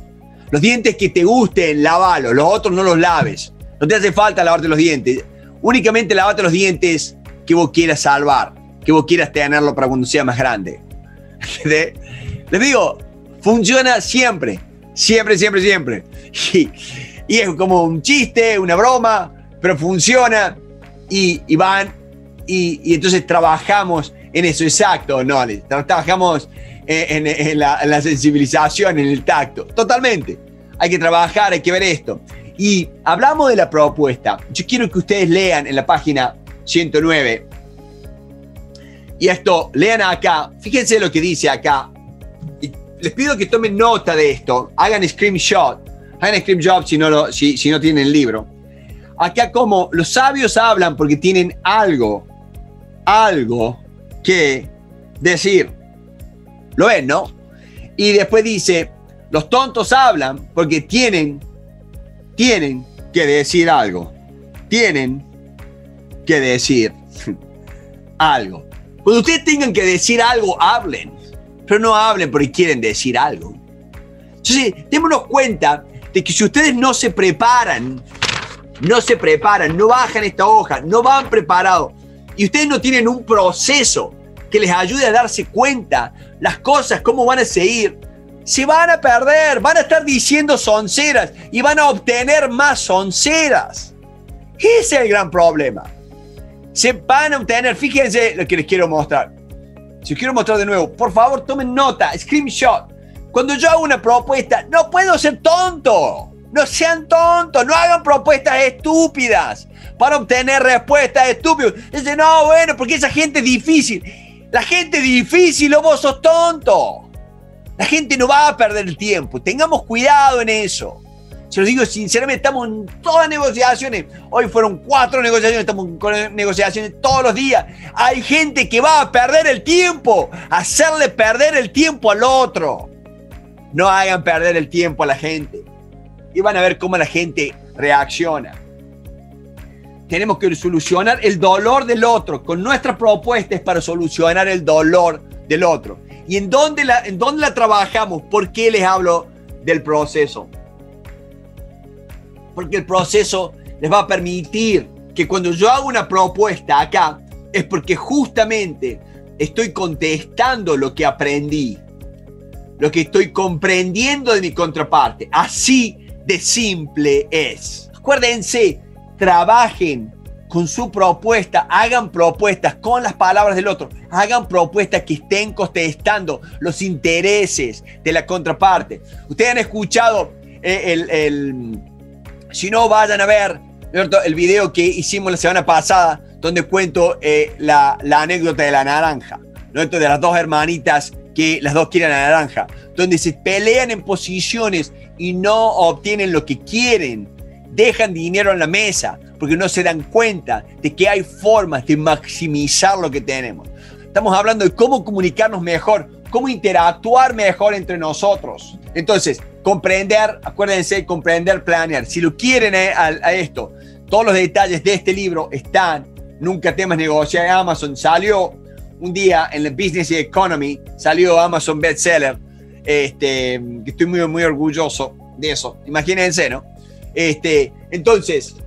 Los dientes que te gusten, lavalos. Los otros no los laves. No te hace falta lavarte los dientes. Únicamente lavate los dientes que vos quieras salvar, que vos quieras tenerlo para cuando sea más grande. [laughs] Les digo, funciona siempre. Siempre, siempre, siempre. Y, es como un chiste, una broma, pero funciona y, van y, entonces trabajamos en eso, exacto, no, trabajamos en, la, sensibilización, en el tacto, totalmente. Hay que trabajar, hay que ver esto. Y hablamos de la propuesta. Yo quiero que ustedes lean en la página 109. Y esto, lean acá, fíjense lo que dice acá les pido que tomen nota de esto, hagan screenshot, hagan screenshot si no, lo, si, si no tienen el libro. Acá como los sabios hablan porque tienen algo, algo que decir. ¿Lo ven, no? Y después dice, los tontos hablan porque tienen, tienen que decir algo. Tienen que decir algo. Cuando ustedes tengan que decir algo, hablen pero no hablen porque quieren decir algo. Entonces, démonos cuenta de que si ustedes no se preparan, no se preparan, no bajan esta hoja, no van preparados, y ustedes no tienen un proceso que les ayude a darse cuenta las cosas, cómo van a seguir, se van a perder, van a estar diciendo sonceras y van a obtener más sonceras. Ese es el gran problema. Se van a obtener, fíjense lo que les quiero mostrar. Si os quiero mostrar de nuevo, por favor tomen nota, screenshot. Cuando yo hago una propuesta, no puedo ser tonto. No sean tontos, no hagan propuestas estúpidas para obtener respuestas estúpidas. Dicen, no, bueno, porque esa gente es difícil. La gente difícil o vos sos tonto. La gente no va a perder el tiempo. Tengamos cuidado en eso. Se lo digo sinceramente, estamos en todas negociaciones. Hoy fueron cuatro negociaciones, estamos con negociaciones todos los días. Hay gente que va a perder el tiempo, hacerle perder el tiempo al otro. No hagan perder el tiempo a la gente. Y van a ver cómo la gente reacciona. Tenemos que solucionar el dolor del otro con nuestras propuestas para solucionar el dolor del otro. ¿Y en dónde la, en dónde la trabajamos? ¿Por qué les hablo del proceso? Porque el proceso les va a permitir que cuando yo hago una propuesta acá, es porque justamente estoy contestando lo que aprendí, lo que estoy comprendiendo de mi contraparte. Así de simple es. Acuérdense, trabajen con su propuesta, hagan propuestas con las palabras del otro, hagan propuestas que estén contestando los intereses de la contraparte. Ustedes han escuchado eh, el si no, vayan a ver el video que hicimos la semana pasada, donde cuento eh, la, anécdota de la naranja, ¿no? de las dos hermanitas que las dos quieren la naranja, donde se pelean en posiciones y no obtienen lo que quieren, dejan dinero en la mesa porque no se dan cuenta de que hay formas de maximizar lo que tenemos. Estamos hablando de cómo comunicarnos mejor, cómo interactuar mejor entre nosotros. Entonces, comprender, acuérdense, comprender, planear. Si lo quieren eh, a, esto, todos los detalles de este libro están nunca temas negociar Amazon. Salió un día en el Business Economy, salió Amazon Bestseller, este, estoy muy, muy orgulloso de eso, imagínense, ¿no? Este, entonces,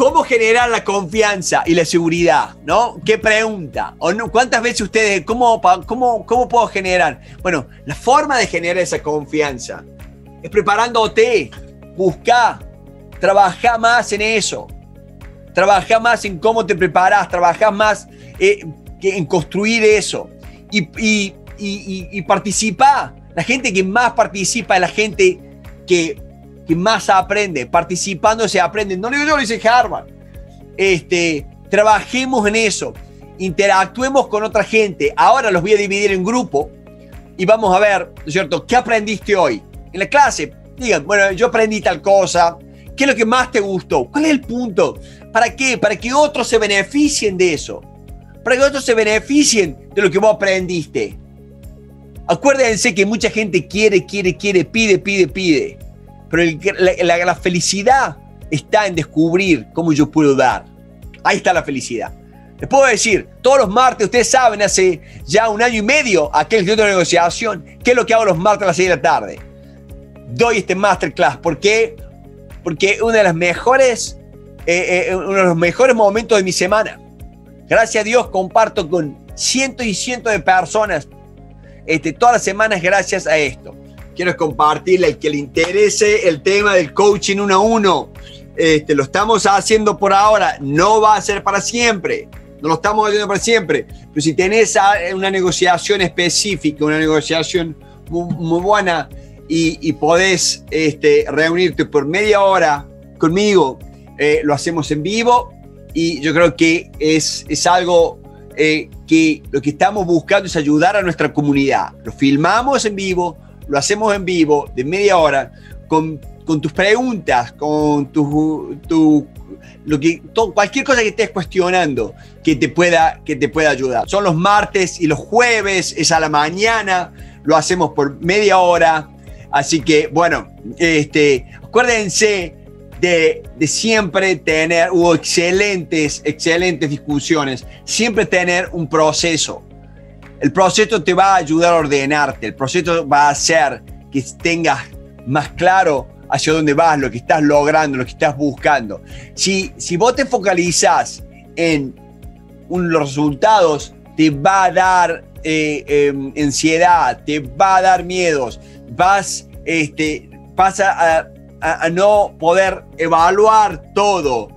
¿cómo generar la confianza y la seguridad? ¿No? ¿Qué pregunta? ¿O no? ¿Cuántas veces ustedes, cómo, cómo, cómo puedo generar? Bueno, la forma de generar esa confianza es preparándote, busca, trabaja más en eso, trabaja más en cómo te preparas, trabaja más eh, en construir eso y, y, y, y participa. La gente que más participa es la gente que, que más aprende. Participando se aprende. No digo yo, lo dice Harvard. Este, trabajemos en eso. Interactuemos con otra gente. Ahora los voy a dividir en grupo y vamos a ver, ¿no es cierto? ¿Qué aprendiste hoy? En la clase, digan, bueno, yo aprendí tal cosa. ¿Qué es lo que más te gustó? ¿Cuál es el punto? ¿Para qué? Para que otros se beneficien de eso. Para que otros se beneficien de lo que vos aprendiste. Acuérdense que mucha gente quiere, quiere, quiere, pide, pide, pide. Pero la, felicidad está en descubrir cómo yo puedo dar. Ahí está la felicidad. Les puedo decir, todos los martes, ustedes saben, hace ya un año y medio, aquel que de negociación, ¿qué es lo que hago los martes a las 6 de la tarde? Doy este masterclass. ¿Por qué? Porque uno de, las mejores, eh, eh, uno de los mejores momentos de mi semana. Gracias a Dios comparto con cientos y cientos de personas este, todas las semanas gracias a esto. Quiero compartirle al que le interese el tema del coaching uno a uno. Este, lo estamos haciendo por ahora, no va a ser para siempre. No lo estamos haciendo para siempre. Pero si tenés una negociación específica, una negociación muy, buena y, podés este, reunirte por media hora conmigo, eh, lo hacemos en vivo y yo creo que es, es algo eh, que lo que estamos buscando es ayudar a nuestra comunidad. Lo filmamos en vivo, lo hacemos en vivo de media hora con, con tus preguntas, con tu, tu lo que, cualquier cosa que estés cuestionando que te, pueda, que te pueda ayudar. Son los martes y los jueves, es a la mañana, lo hacemos por media hora. Así que, bueno, este, acuérdense de, siempre tener, hubo excelentes, excelentes discusiones, siempre tener un proceso. El proceso te va a ayudar a ordenarte, el proceso va a hacer que tengas más claro hacia dónde vas, lo que estás logrando, lo que estás buscando. Si, si vos te focalizas en los resultados, te va a dar eh, em, ansiedad, te va a dar miedos, vas, este, a, a, no poder evaluar todo.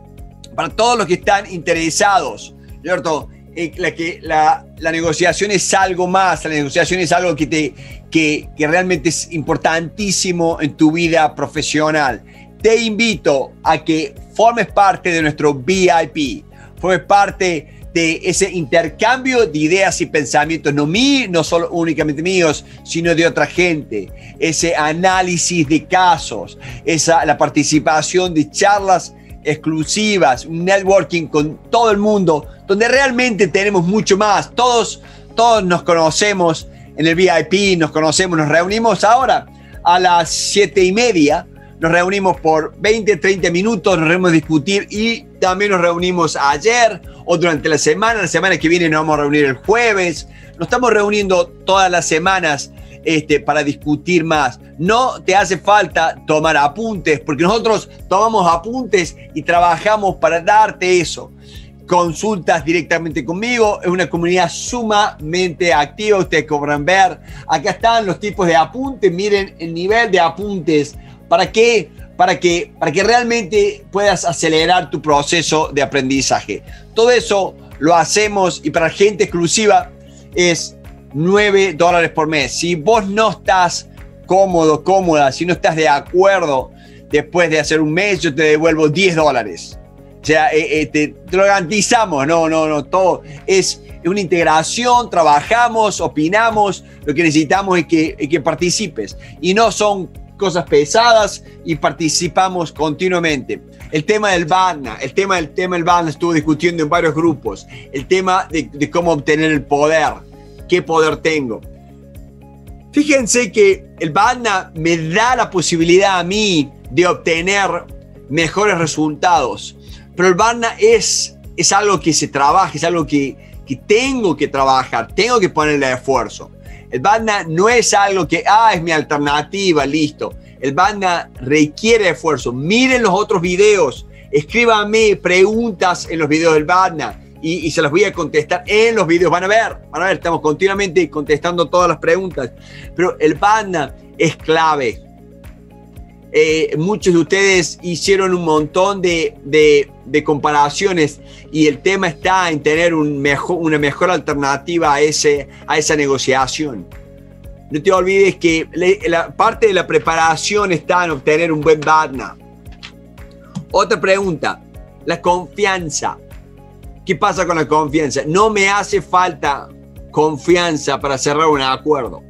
Para todos los que están interesados, ¿cierto? Eh, la, negociación es algo más, la negociación es algo que, te, que realmente es importantísimo en tu vida profesional. Te invito a que formes parte de nuestro VIP, formes parte de ese intercambio de ideas y pensamientos, no, mí, no solo únicamente míos, sino de otra gente, ese análisis de casos, esa, la participación de charlas exclusivas, un networking con todo el mundo, donde realmente tenemos mucho más. Todos, todos nos conocemos en el VIP, nos conocemos, nos reunimos ahora a las siete y media nos reunimos por 20, 30 minutos, nos reunimos a discutir y también nos reunimos ayer o durante la semana. La semana que viene nos vamos a reunir el jueves. Nos estamos reuniendo todas las semanas este, para discutir más. No te hace falta tomar apuntes, porque nosotros tomamos apuntes y trabajamos para darte eso. Consultas directamente conmigo, es una comunidad sumamente activa, ustedes podrán ver. Acá están los tipos de apuntes, miren el nivel de apuntes. ¿Para qué? para que, para que realmente puedas acelerar tu proceso de aprendizaje. Todo eso lo hacemos y para gente exclusiva es 9 dólares por mes. Si vos no estás cómodo, cómoda, si no estás de acuerdo, después de hacer un mes yo te devuelvo 10 dólares. O sea, eh, eh, te, lo garantizamos, no, no, no, todo es una integración, trabajamos, opinamos, lo que necesitamos es que, es que participes. Y no son cosas pesadas y participamos continuamente. El tema del BANA, el tema del tema del BANA estuvo discutiendo en varios grupos. El tema de, cómo obtener el poder, qué poder tengo. Fíjense que el BANA me da la posibilidad a mí de obtener mejores resultados, pero el BANA es es algo que se trabaja, es algo que, que tengo que trabajar, tengo que ponerle esfuerzo. El BANA no es algo que, ah, es mi alternativa, listo. El BANA requiere esfuerzo. Miren los otros videos, escríbanme preguntas en los videos del BANA y, y, se las voy a contestar en los videos. Van a ver, van a ver, estamos continuamente contestando todas las preguntas. Pero el BANA es clave. Eh, muchos de ustedes hicieron un montón de, de, de, comparaciones y el tema está en tener un mejor, una mejor alternativa a, ese, a esa negociación. No te olvides que la parte de la preparación está en obtener un buen BADNA. Otra pregunta, la confianza. ¿Qué pasa con la confianza? No me hace falta confianza para cerrar un acuerdo.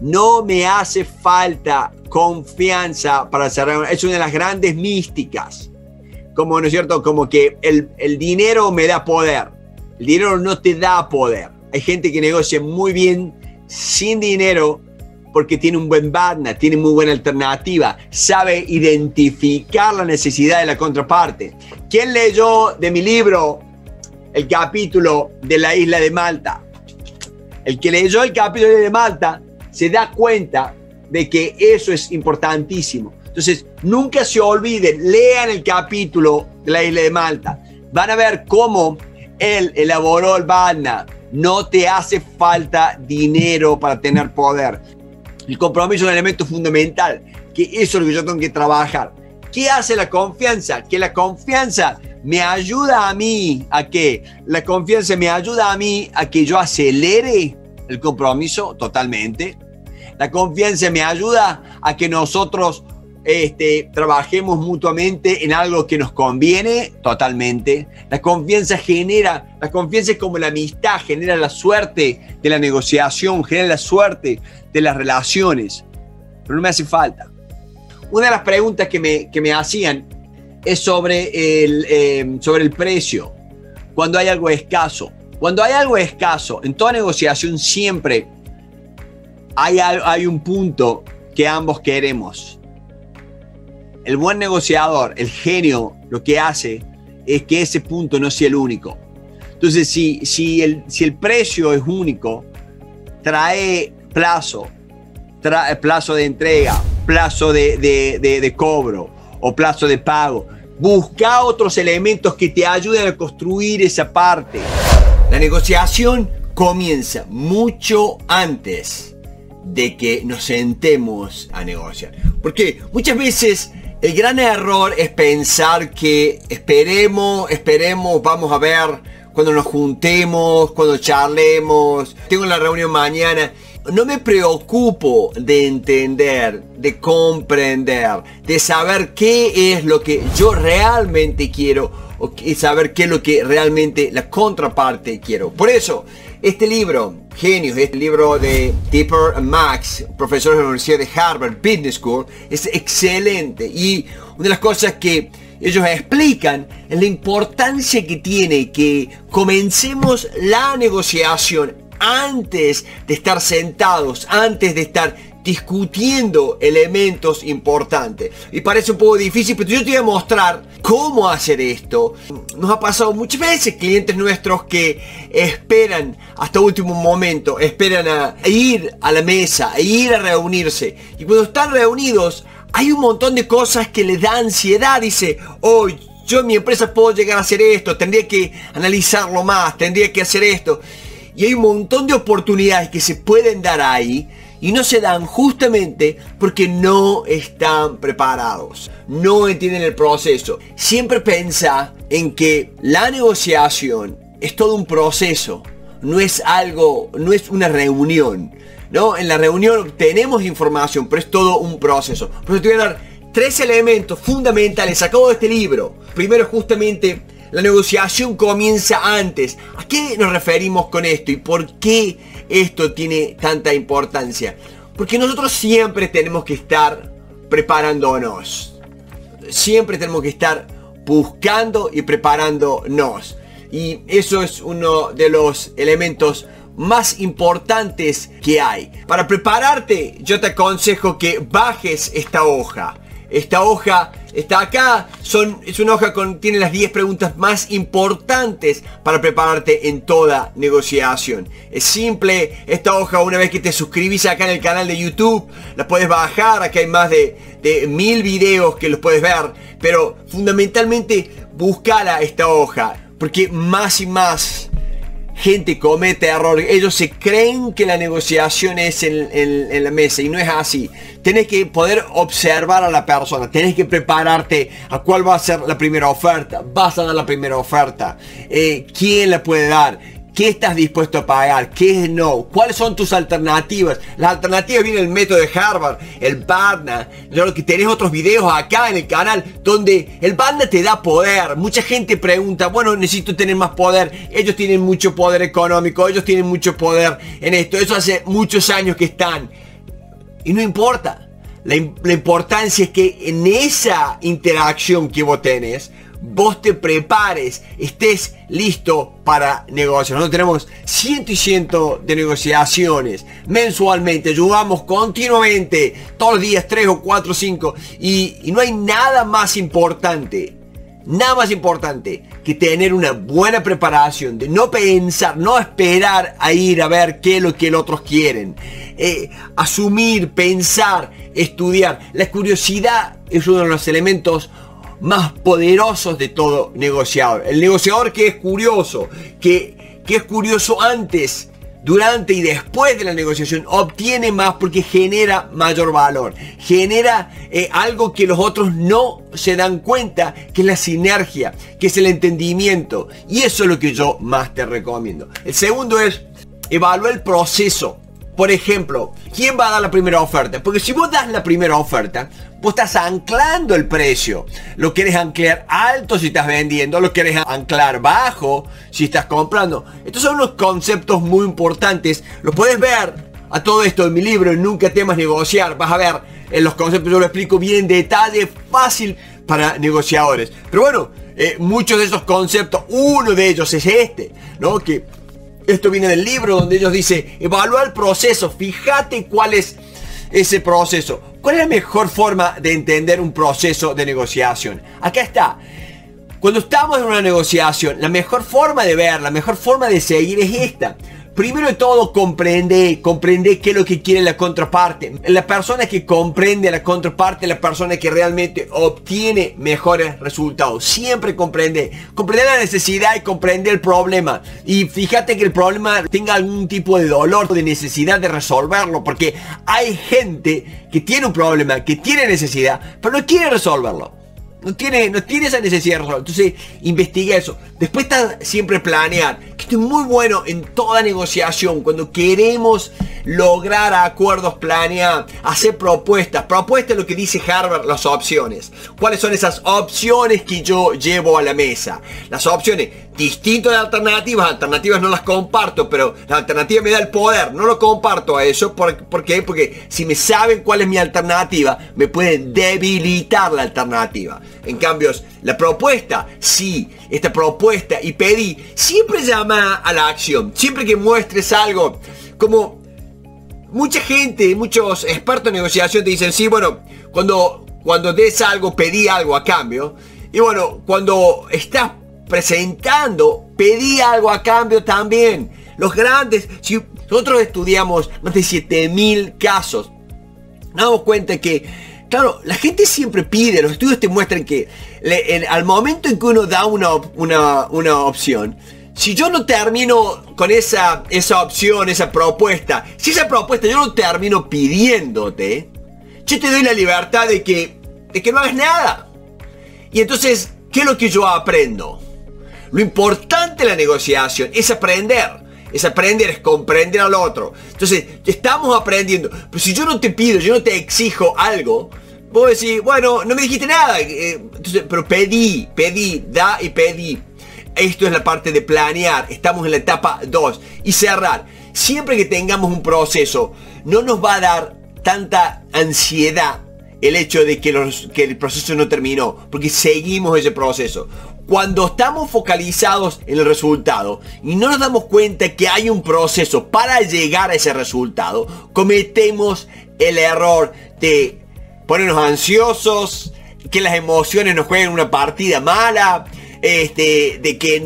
No me hace falta confianza para cerrar. Es una de las grandes místicas. Como, ¿no es cierto? Como que el, el dinero me da poder. El dinero no te da poder. Hay gente que negocia muy bien sin dinero porque tiene un buen partner, tiene muy buena alternativa, sabe identificar la necesidad de la contraparte. ¿Quién leyó de mi libro el capítulo de la isla de Malta? El que leyó el capítulo de Malta se da cuenta de que eso es importantísimo. Entonces, nunca se olviden, lean el capítulo de la isla de Malta. Van a ver cómo él elaboró el Badna. No te hace falta dinero para tener poder. El compromiso es un elemento fundamental, que eso es lo que yo tengo que trabajar. ¿Qué hace la confianza? Que la confianza me ayuda a mí a que la confianza me ayuda a mí a que yo acelere el compromiso totalmente. La confianza me ayuda a que nosotros este, trabajemos mutuamente en algo que nos conviene totalmente. La confianza genera, la confianza es como la amistad, genera la suerte de la negociación, genera la suerte de las relaciones. Pero no me hace falta. Una de las preguntas que me, que me hacían es sobre el, eh, sobre el precio. Cuando hay algo escaso. Cuando hay algo escaso, en toda negociación siempre hay, hay un punto que ambos queremos. El buen negociador, el genio, lo que hace es que ese punto no sea el único. Entonces, si, si, el, si el precio es único, trae plazo, trae plazo de entrega, plazo de, de, de, de cobro o plazo de pago. Busca otros elementos que te ayuden a construir esa parte. La negociación comienza mucho antes de que nos sentemos a negociar. Porque muchas veces el gran error es pensar que esperemos, esperemos, vamos a ver cuando nos juntemos, cuando charlemos, tengo la reunión mañana. No me preocupo de entender, de comprender, de saber qué es lo que yo realmente quiero y saber qué es lo que realmente la contraparte quiero. Por eso, este libro, Genios, este libro de Dipper Max, profesor de la Universidad de Harvard Business School, es excelente. Y una de las cosas que ellos explican es la importancia que tiene que comencemos la negociación antes de estar sentados, antes de estar discutiendo elementos importantes. Y parece un poco difícil, pero yo te voy a mostrar cómo hacer esto. Nos ha pasado muchas veces clientes nuestros que esperan hasta último momento, esperan a ir a la mesa, ir a reunirse. Y cuando están reunidos, hay un montón de cosas que les da ansiedad. Dice, hoy oh, yo en mi empresa puedo llegar a hacer esto, tendría que analizarlo más, tendría que hacer esto. Y hay un montón de oportunidades que se pueden dar ahí y no se dan justamente porque no están preparados, no entienden el proceso. Siempre piensa en que la negociación es todo un proceso, no es algo, no es una reunión. ¿no? En la reunión tenemos información, pero es todo un proceso. Por eso te voy a dar tres elementos fundamentales sacados de este libro. Primero justamente la negociación comienza antes. ¿A qué nos referimos con esto y por qué esto tiene tanta importancia? Porque nosotros siempre tenemos que estar preparándonos. Siempre tenemos que estar buscando y preparándonos. Y eso es uno de los elementos más importantes que hay. Para prepararte, yo te aconsejo que bajes esta hoja. Esta hoja está acá. Es una hoja con, tiene las 10 preguntas más importantes para prepararte en toda negociación. Es simple, esta hoja una vez que te suscribís acá en el canal de YouTube, la puedes bajar, acá hay más de, de mil videos que los puedes ver, pero fundamentalmente buscala esta hoja, porque más y más gente comete error. Ellos se creen que la negociación es en, la mesa y no es así. Tienes que poder observar a la persona, tienes que prepararte a cuál va a ser la primera oferta. Vas a dar la primera oferta. Eh, ¿Quién la puede dar? ¿Qué estás dispuesto a pagar? ¿Qué no? ¿Cuáles son tus alternativas? Las alternativas vienen el método de Harvard, el Barna. Lo que tenés otros videos acá en el canal donde el Barna te da poder. Mucha gente pregunta, bueno, necesito tener más poder. Ellos tienen mucho poder económico, ellos tienen mucho poder en esto. Eso hace muchos años que están. Y no importa. La, la importancia es que en esa interacción que vos tenés, vos te prepares, estés listo para negociar. Nosotros tenemos ciento y ciento de negociaciones mensualmente, ayudamos continuamente, todos los días, tres o cuatro o cinco, y, y no hay nada más importante nada más importante que tener una buena preparación, de no pensar, no esperar a ir a ver qué es lo que los otros quieren. Eh, asumir, pensar, estudiar. La curiosidad es uno de los elementos más poderosos de todo negociador. El negociador que es curioso, que, que es curioso antes, durante y después de la negociación, obtiene más porque genera mayor valor. Genera eh, algo que los otros no se dan cuenta, que es la sinergia, que es el entendimiento. Y eso es lo que yo más te recomiendo. El segundo es evaluar el proceso por ejemplo, ¿quién va a dar la primera oferta? Porque si vos das la primera oferta, vos estás anclando el precio. Lo quieres anclar alto si estás vendiendo, lo quieres anclar bajo si estás comprando. Estos son unos conceptos muy importantes. Lo puedes ver a todo esto en mi libro, Nunca temas negociar. Vas a ver en los conceptos, yo lo explico bien en detalle, fácil para negociadores. Pero bueno, eh, muchos de esos conceptos, uno de ellos es este, ¿no? Que esto viene del libro donde ellos dicen, evalúa el proceso, fíjate cuál es ese proceso. ¿Cuál es la mejor forma de entender un proceso de negociación? Acá está. Cuando estamos en una negociación, la mejor forma de ver, la mejor forma de seguir es esta primero de todo comprende, comprende qué es lo que quiere la contraparte. La persona que comprende a la contraparte, la persona que realmente obtiene mejores resultados. Siempre comprende, comprende la necesidad y comprende el problema. Y fíjate que el problema tenga algún tipo de dolor, de necesidad de resolverlo, porque hay gente que tiene un problema, que tiene necesidad, pero no quiere resolverlo. No tiene, no tiene esa necesidad de. Entonces, investiga eso. Después está siempre planear estoy muy bueno en toda negociación. Cuando queremos lograr acuerdos, planear, hacer propuestas. Es lo que dice Harvard, las opciones. ¿Cuáles son esas opciones que yo llevo a la mesa? Las opciones distintas de alternativas. Alternativas no las comparto, pero la alternativa me da el poder. No lo comparto a eso. ¿Por, ¿por? Porque si me saben cuál es mi alternativa, me pueden debilitar la alternativa. En cambio, la propuesta, sí, esta propuesta y pedí, siempre llama a la acción. Siempre que muestres algo, como mucha gente, muchos expertos en negociación te dicen, sí, bueno, cuando, cuando des algo, pedí algo a cambio. Y bueno, cuando estás presentando, pedí algo a cambio también. Los grandes, si nosotros estudiamos más de 7000 casos, nos damos cuenta que Claro, la gente siempre pide, los estudios te muestran que al momento en que uno da una, una, opción, si yo no termino con esa, esa opción, esa propuesta, si esa propuesta yo no termino pidiéndote, yo te doy la libertad de que, de que no hagas nada. Y entonces, ¿qué es lo que yo aprendo? Lo importante de la negociación es aprender. Es aprender, es comprender al otro. Entonces, estamos aprendiendo. Pero si yo no te pido, yo no te exijo algo, vos decís, bueno, no me dijiste nada. Eh, entonces, pero pedí, pedí, da y pedí. Esto es la parte de planear. Estamos en la etapa 2. Y cerrar. Siempre que tengamos un proceso, no nos va a dar tanta ansiedad el hecho de que, los, que el proceso no terminó, porque seguimos ese proceso. Cuando estamos focalizados en el resultado y no nos damos cuenta que hay un proceso para llegar a ese resultado, cometemos el error de ponernos ansiosos, que las emociones nos jueguen una partida mala, este, de que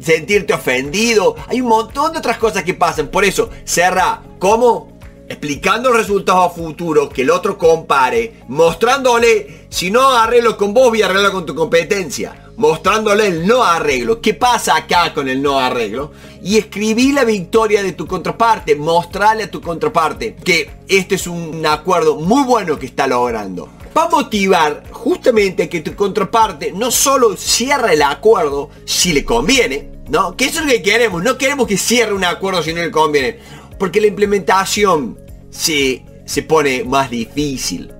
sentirte ofendido. Hay un montón de otras cosas que pasan. Por eso, cerra. ¿Cómo? Explicando resultados a futuro, que el otro compare, mostrándole, si no arreglo con vos, voy a arreglar con tu competencia. Mostrándole el no arreglo. ¿Qué pasa acá con el no arreglo? Y escribí la victoria de tu contraparte. Mostrarle a tu contraparte que este es un acuerdo muy bueno que está logrando va a motivar justamente que tu contraparte no solo cierre el acuerdo si le conviene, ¿no? Que eso es lo que queremos, no queremos que cierre un acuerdo si no le conviene, porque la implementación se, se pone más difícil.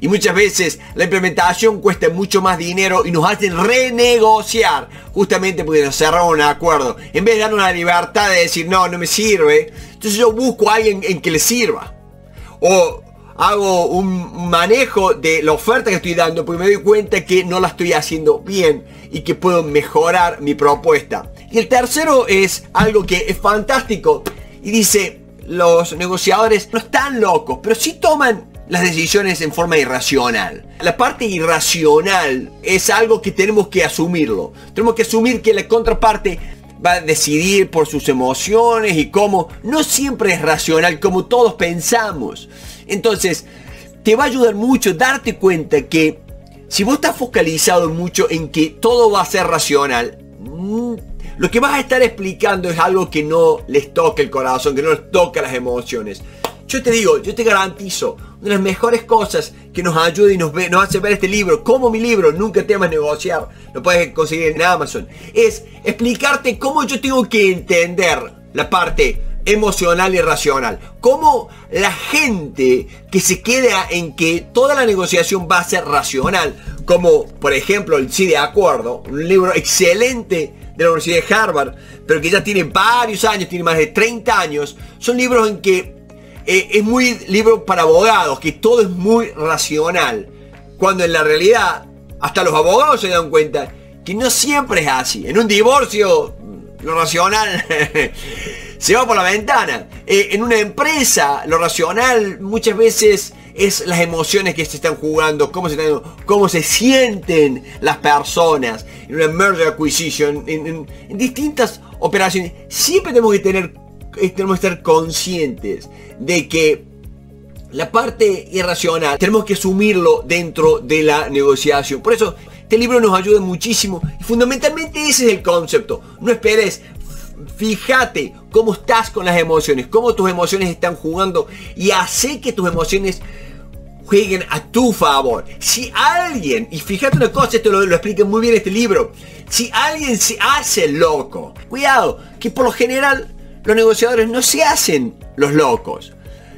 Y muchas veces la implementación cuesta mucho más dinero y nos hacen renegociar justamente porque nos cerramos un acuerdo. En vez de dar una libertad de decir, no, no me sirve, entonces yo busco a alguien en que le sirva. O hago un manejo de la oferta que estoy dando porque me doy cuenta que no la estoy haciendo bien y que puedo mejorar mi propuesta. Y el tercero es algo que es fantástico y dice, los negociadores no están locos, pero sí toman las decisiones en forma irracional. La parte irracional es algo que tenemos que asumirlo. Tenemos que asumir que la contraparte va a decidir por sus emociones y cómo no siempre es racional como todos pensamos. Entonces, te va a ayudar mucho darte cuenta que si vos estás focalizado mucho en que todo va a ser racional, mm, lo que vas a estar explicando es algo que no les toca el corazón, que no les toca las emociones. Yo te digo, yo te garantizo, una de las mejores cosas que nos ayuda y nos, nos hace ver este libro, como mi libro, Nunca temas negociar, lo puedes conseguir en Amazon, es explicarte cómo yo tengo que entender la parte emocional y racional. Cómo la gente que se queda en que toda la negociación va a ser racional, como por ejemplo el Sí de Acuerdo, un libro excelente de la Universidad de Harvard, pero que ya tiene varios años, tiene más de 30 años, son libros en que eh, es muy libro para abogados, que todo es muy racional. Cuando en la realidad, hasta los abogados se dan cuenta que no siempre es así. En un divorcio, lo racional [laughs] se va por la ventana. Eh, en una empresa, lo racional muchas veces es las emociones que se están jugando, cómo se, cómo se sienten las personas en una merger acquisition, en, en distintas operaciones. Siempre tenemos que tener tenemos que estar conscientes de que la parte irracional tenemos que asumirlo dentro de la negociación. Por eso este libro nos ayuda muchísimo y fundamentalmente ese es el concepto. No esperes, fíjate cómo estás con las emociones, cómo tus emociones están jugando y hace que tus emociones jueguen a tu favor. Si alguien, y fíjate una cosa, esto lo, lo explica muy bien este libro, si alguien se hace loco, cuidado, que por lo general los negociadores no se hacen los locos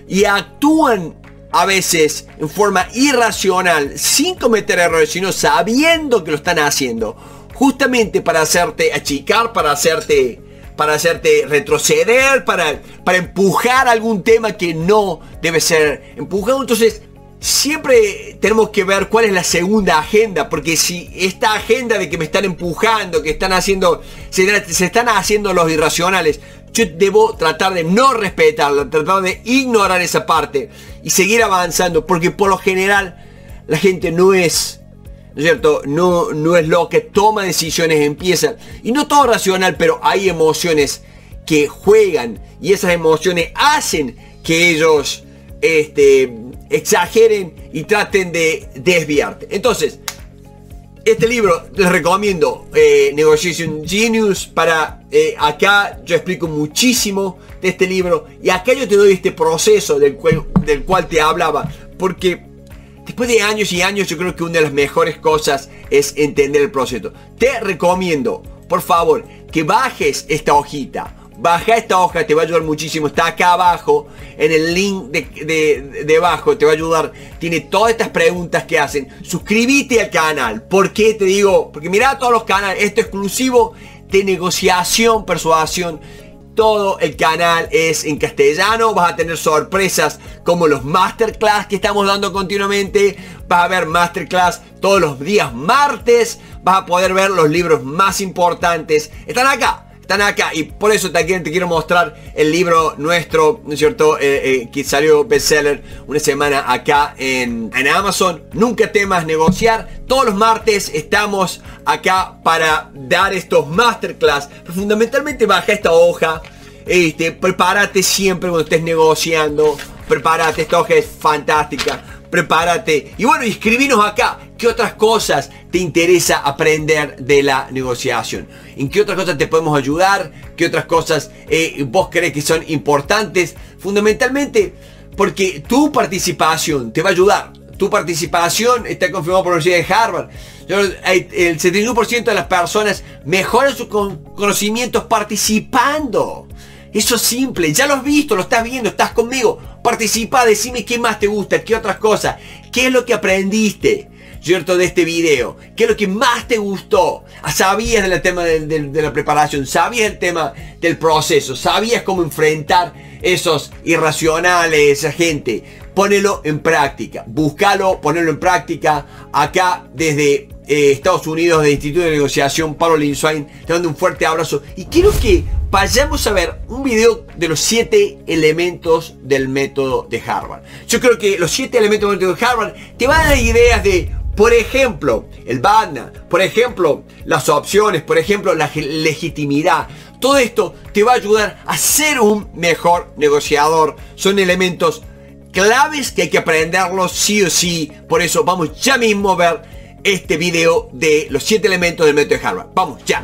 y actúan a veces en forma irracional, sin cometer errores, sino sabiendo que lo están haciendo, justamente para hacerte achicar, para hacerte para hacerte retroceder, para, para empujar algún tema que no debe ser empujado. Entonces, siempre tenemos que ver cuál es la segunda agenda, porque si esta agenda de que me están empujando, que están haciendo, se, se están haciendo los irracionales, yo debo tratar de no respetarla, tratar de ignorar esa parte y seguir avanzando, porque por lo general la gente no es, ¿no es cierto? No, no es lo que toma decisiones, empieza, y no todo racional, pero hay emociones que juegan y esas emociones hacen que ellos este, exageren y traten de desviarte. Entonces, este libro les recomiendo eh, Negotiation Genius para eh, acá yo explico muchísimo de este libro y acá yo te doy este proceso del cual, del cual te hablaba porque después de años y años yo creo que una de las mejores cosas es entender el proceso. Te recomiendo por favor que bajes esta hojita baja esta hoja, te va a ayudar muchísimo. Está acá abajo, en el link de, de, abajo, te va a ayudar. Tiene todas estas preguntas que hacen. Suscríbete al canal. ¿Por qué te digo? Porque mira todos los canales. Esto exclusivo de negociación, persuasión. Todo el canal es en castellano. Vas a tener sorpresas como los masterclass que estamos dando continuamente. Vas a ver masterclass todos los días martes. Vas a poder ver los libros más importantes. Están acá están acá y por eso también te quiero mostrar el libro nuestro, ¿no es cierto? Eh, eh, que salió bestseller una semana acá en, en Amazon. Nunca temas negociar. Todos los martes estamos acá para dar estos masterclass. Fundamentalmente baja esta hoja. Este, prepárate siempre cuando estés negociando. Prepárate, esta hoja es fantástica prepárate. Y bueno, escribinos acá qué otras cosas te interesa aprender de la negociación. En qué otras cosas te podemos ayudar, qué otras cosas eh, vos crees que son importantes. Fundamentalmente porque tu participación te va a ayudar. Tu participación está confirmada por la Universidad de Harvard. El 71% de las personas mejoran sus conocimientos participando. Eso es simple, ya lo has visto, lo estás viendo, estás conmigo. Participa, decime qué más te gusta, qué otras cosas, qué es lo que aprendiste, ¿cierto? De este video, qué es lo que más te gustó. Ah, sabías del tema de, la preparación, sabías el tema del proceso, sabías cómo enfrentar esos irracionales, esa gente. Ponelo en práctica, búscalo, ponelo en práctica. Acá desde eh, Estados Unidos, de Instituto de Negociación, Pablo Linswain, te mando un fuerte abrazo. Y quiero que vayamos a ver un video de los siete elementos del método de Harvard. Yo creo que los siete elementos del método de Harvard te van a dar ideas de, por ejemplo, el BANA, por ejemplo, las opciones, por ejemplo, la legitimidad. Todo esto te va a ayudar a ser un mejor negociador. Son elementos claves que hay que aprenderlos sí o sí. Por eso vamos ya mismo a ver este video de los siete elementos del método de Harvard. Vamos, ya.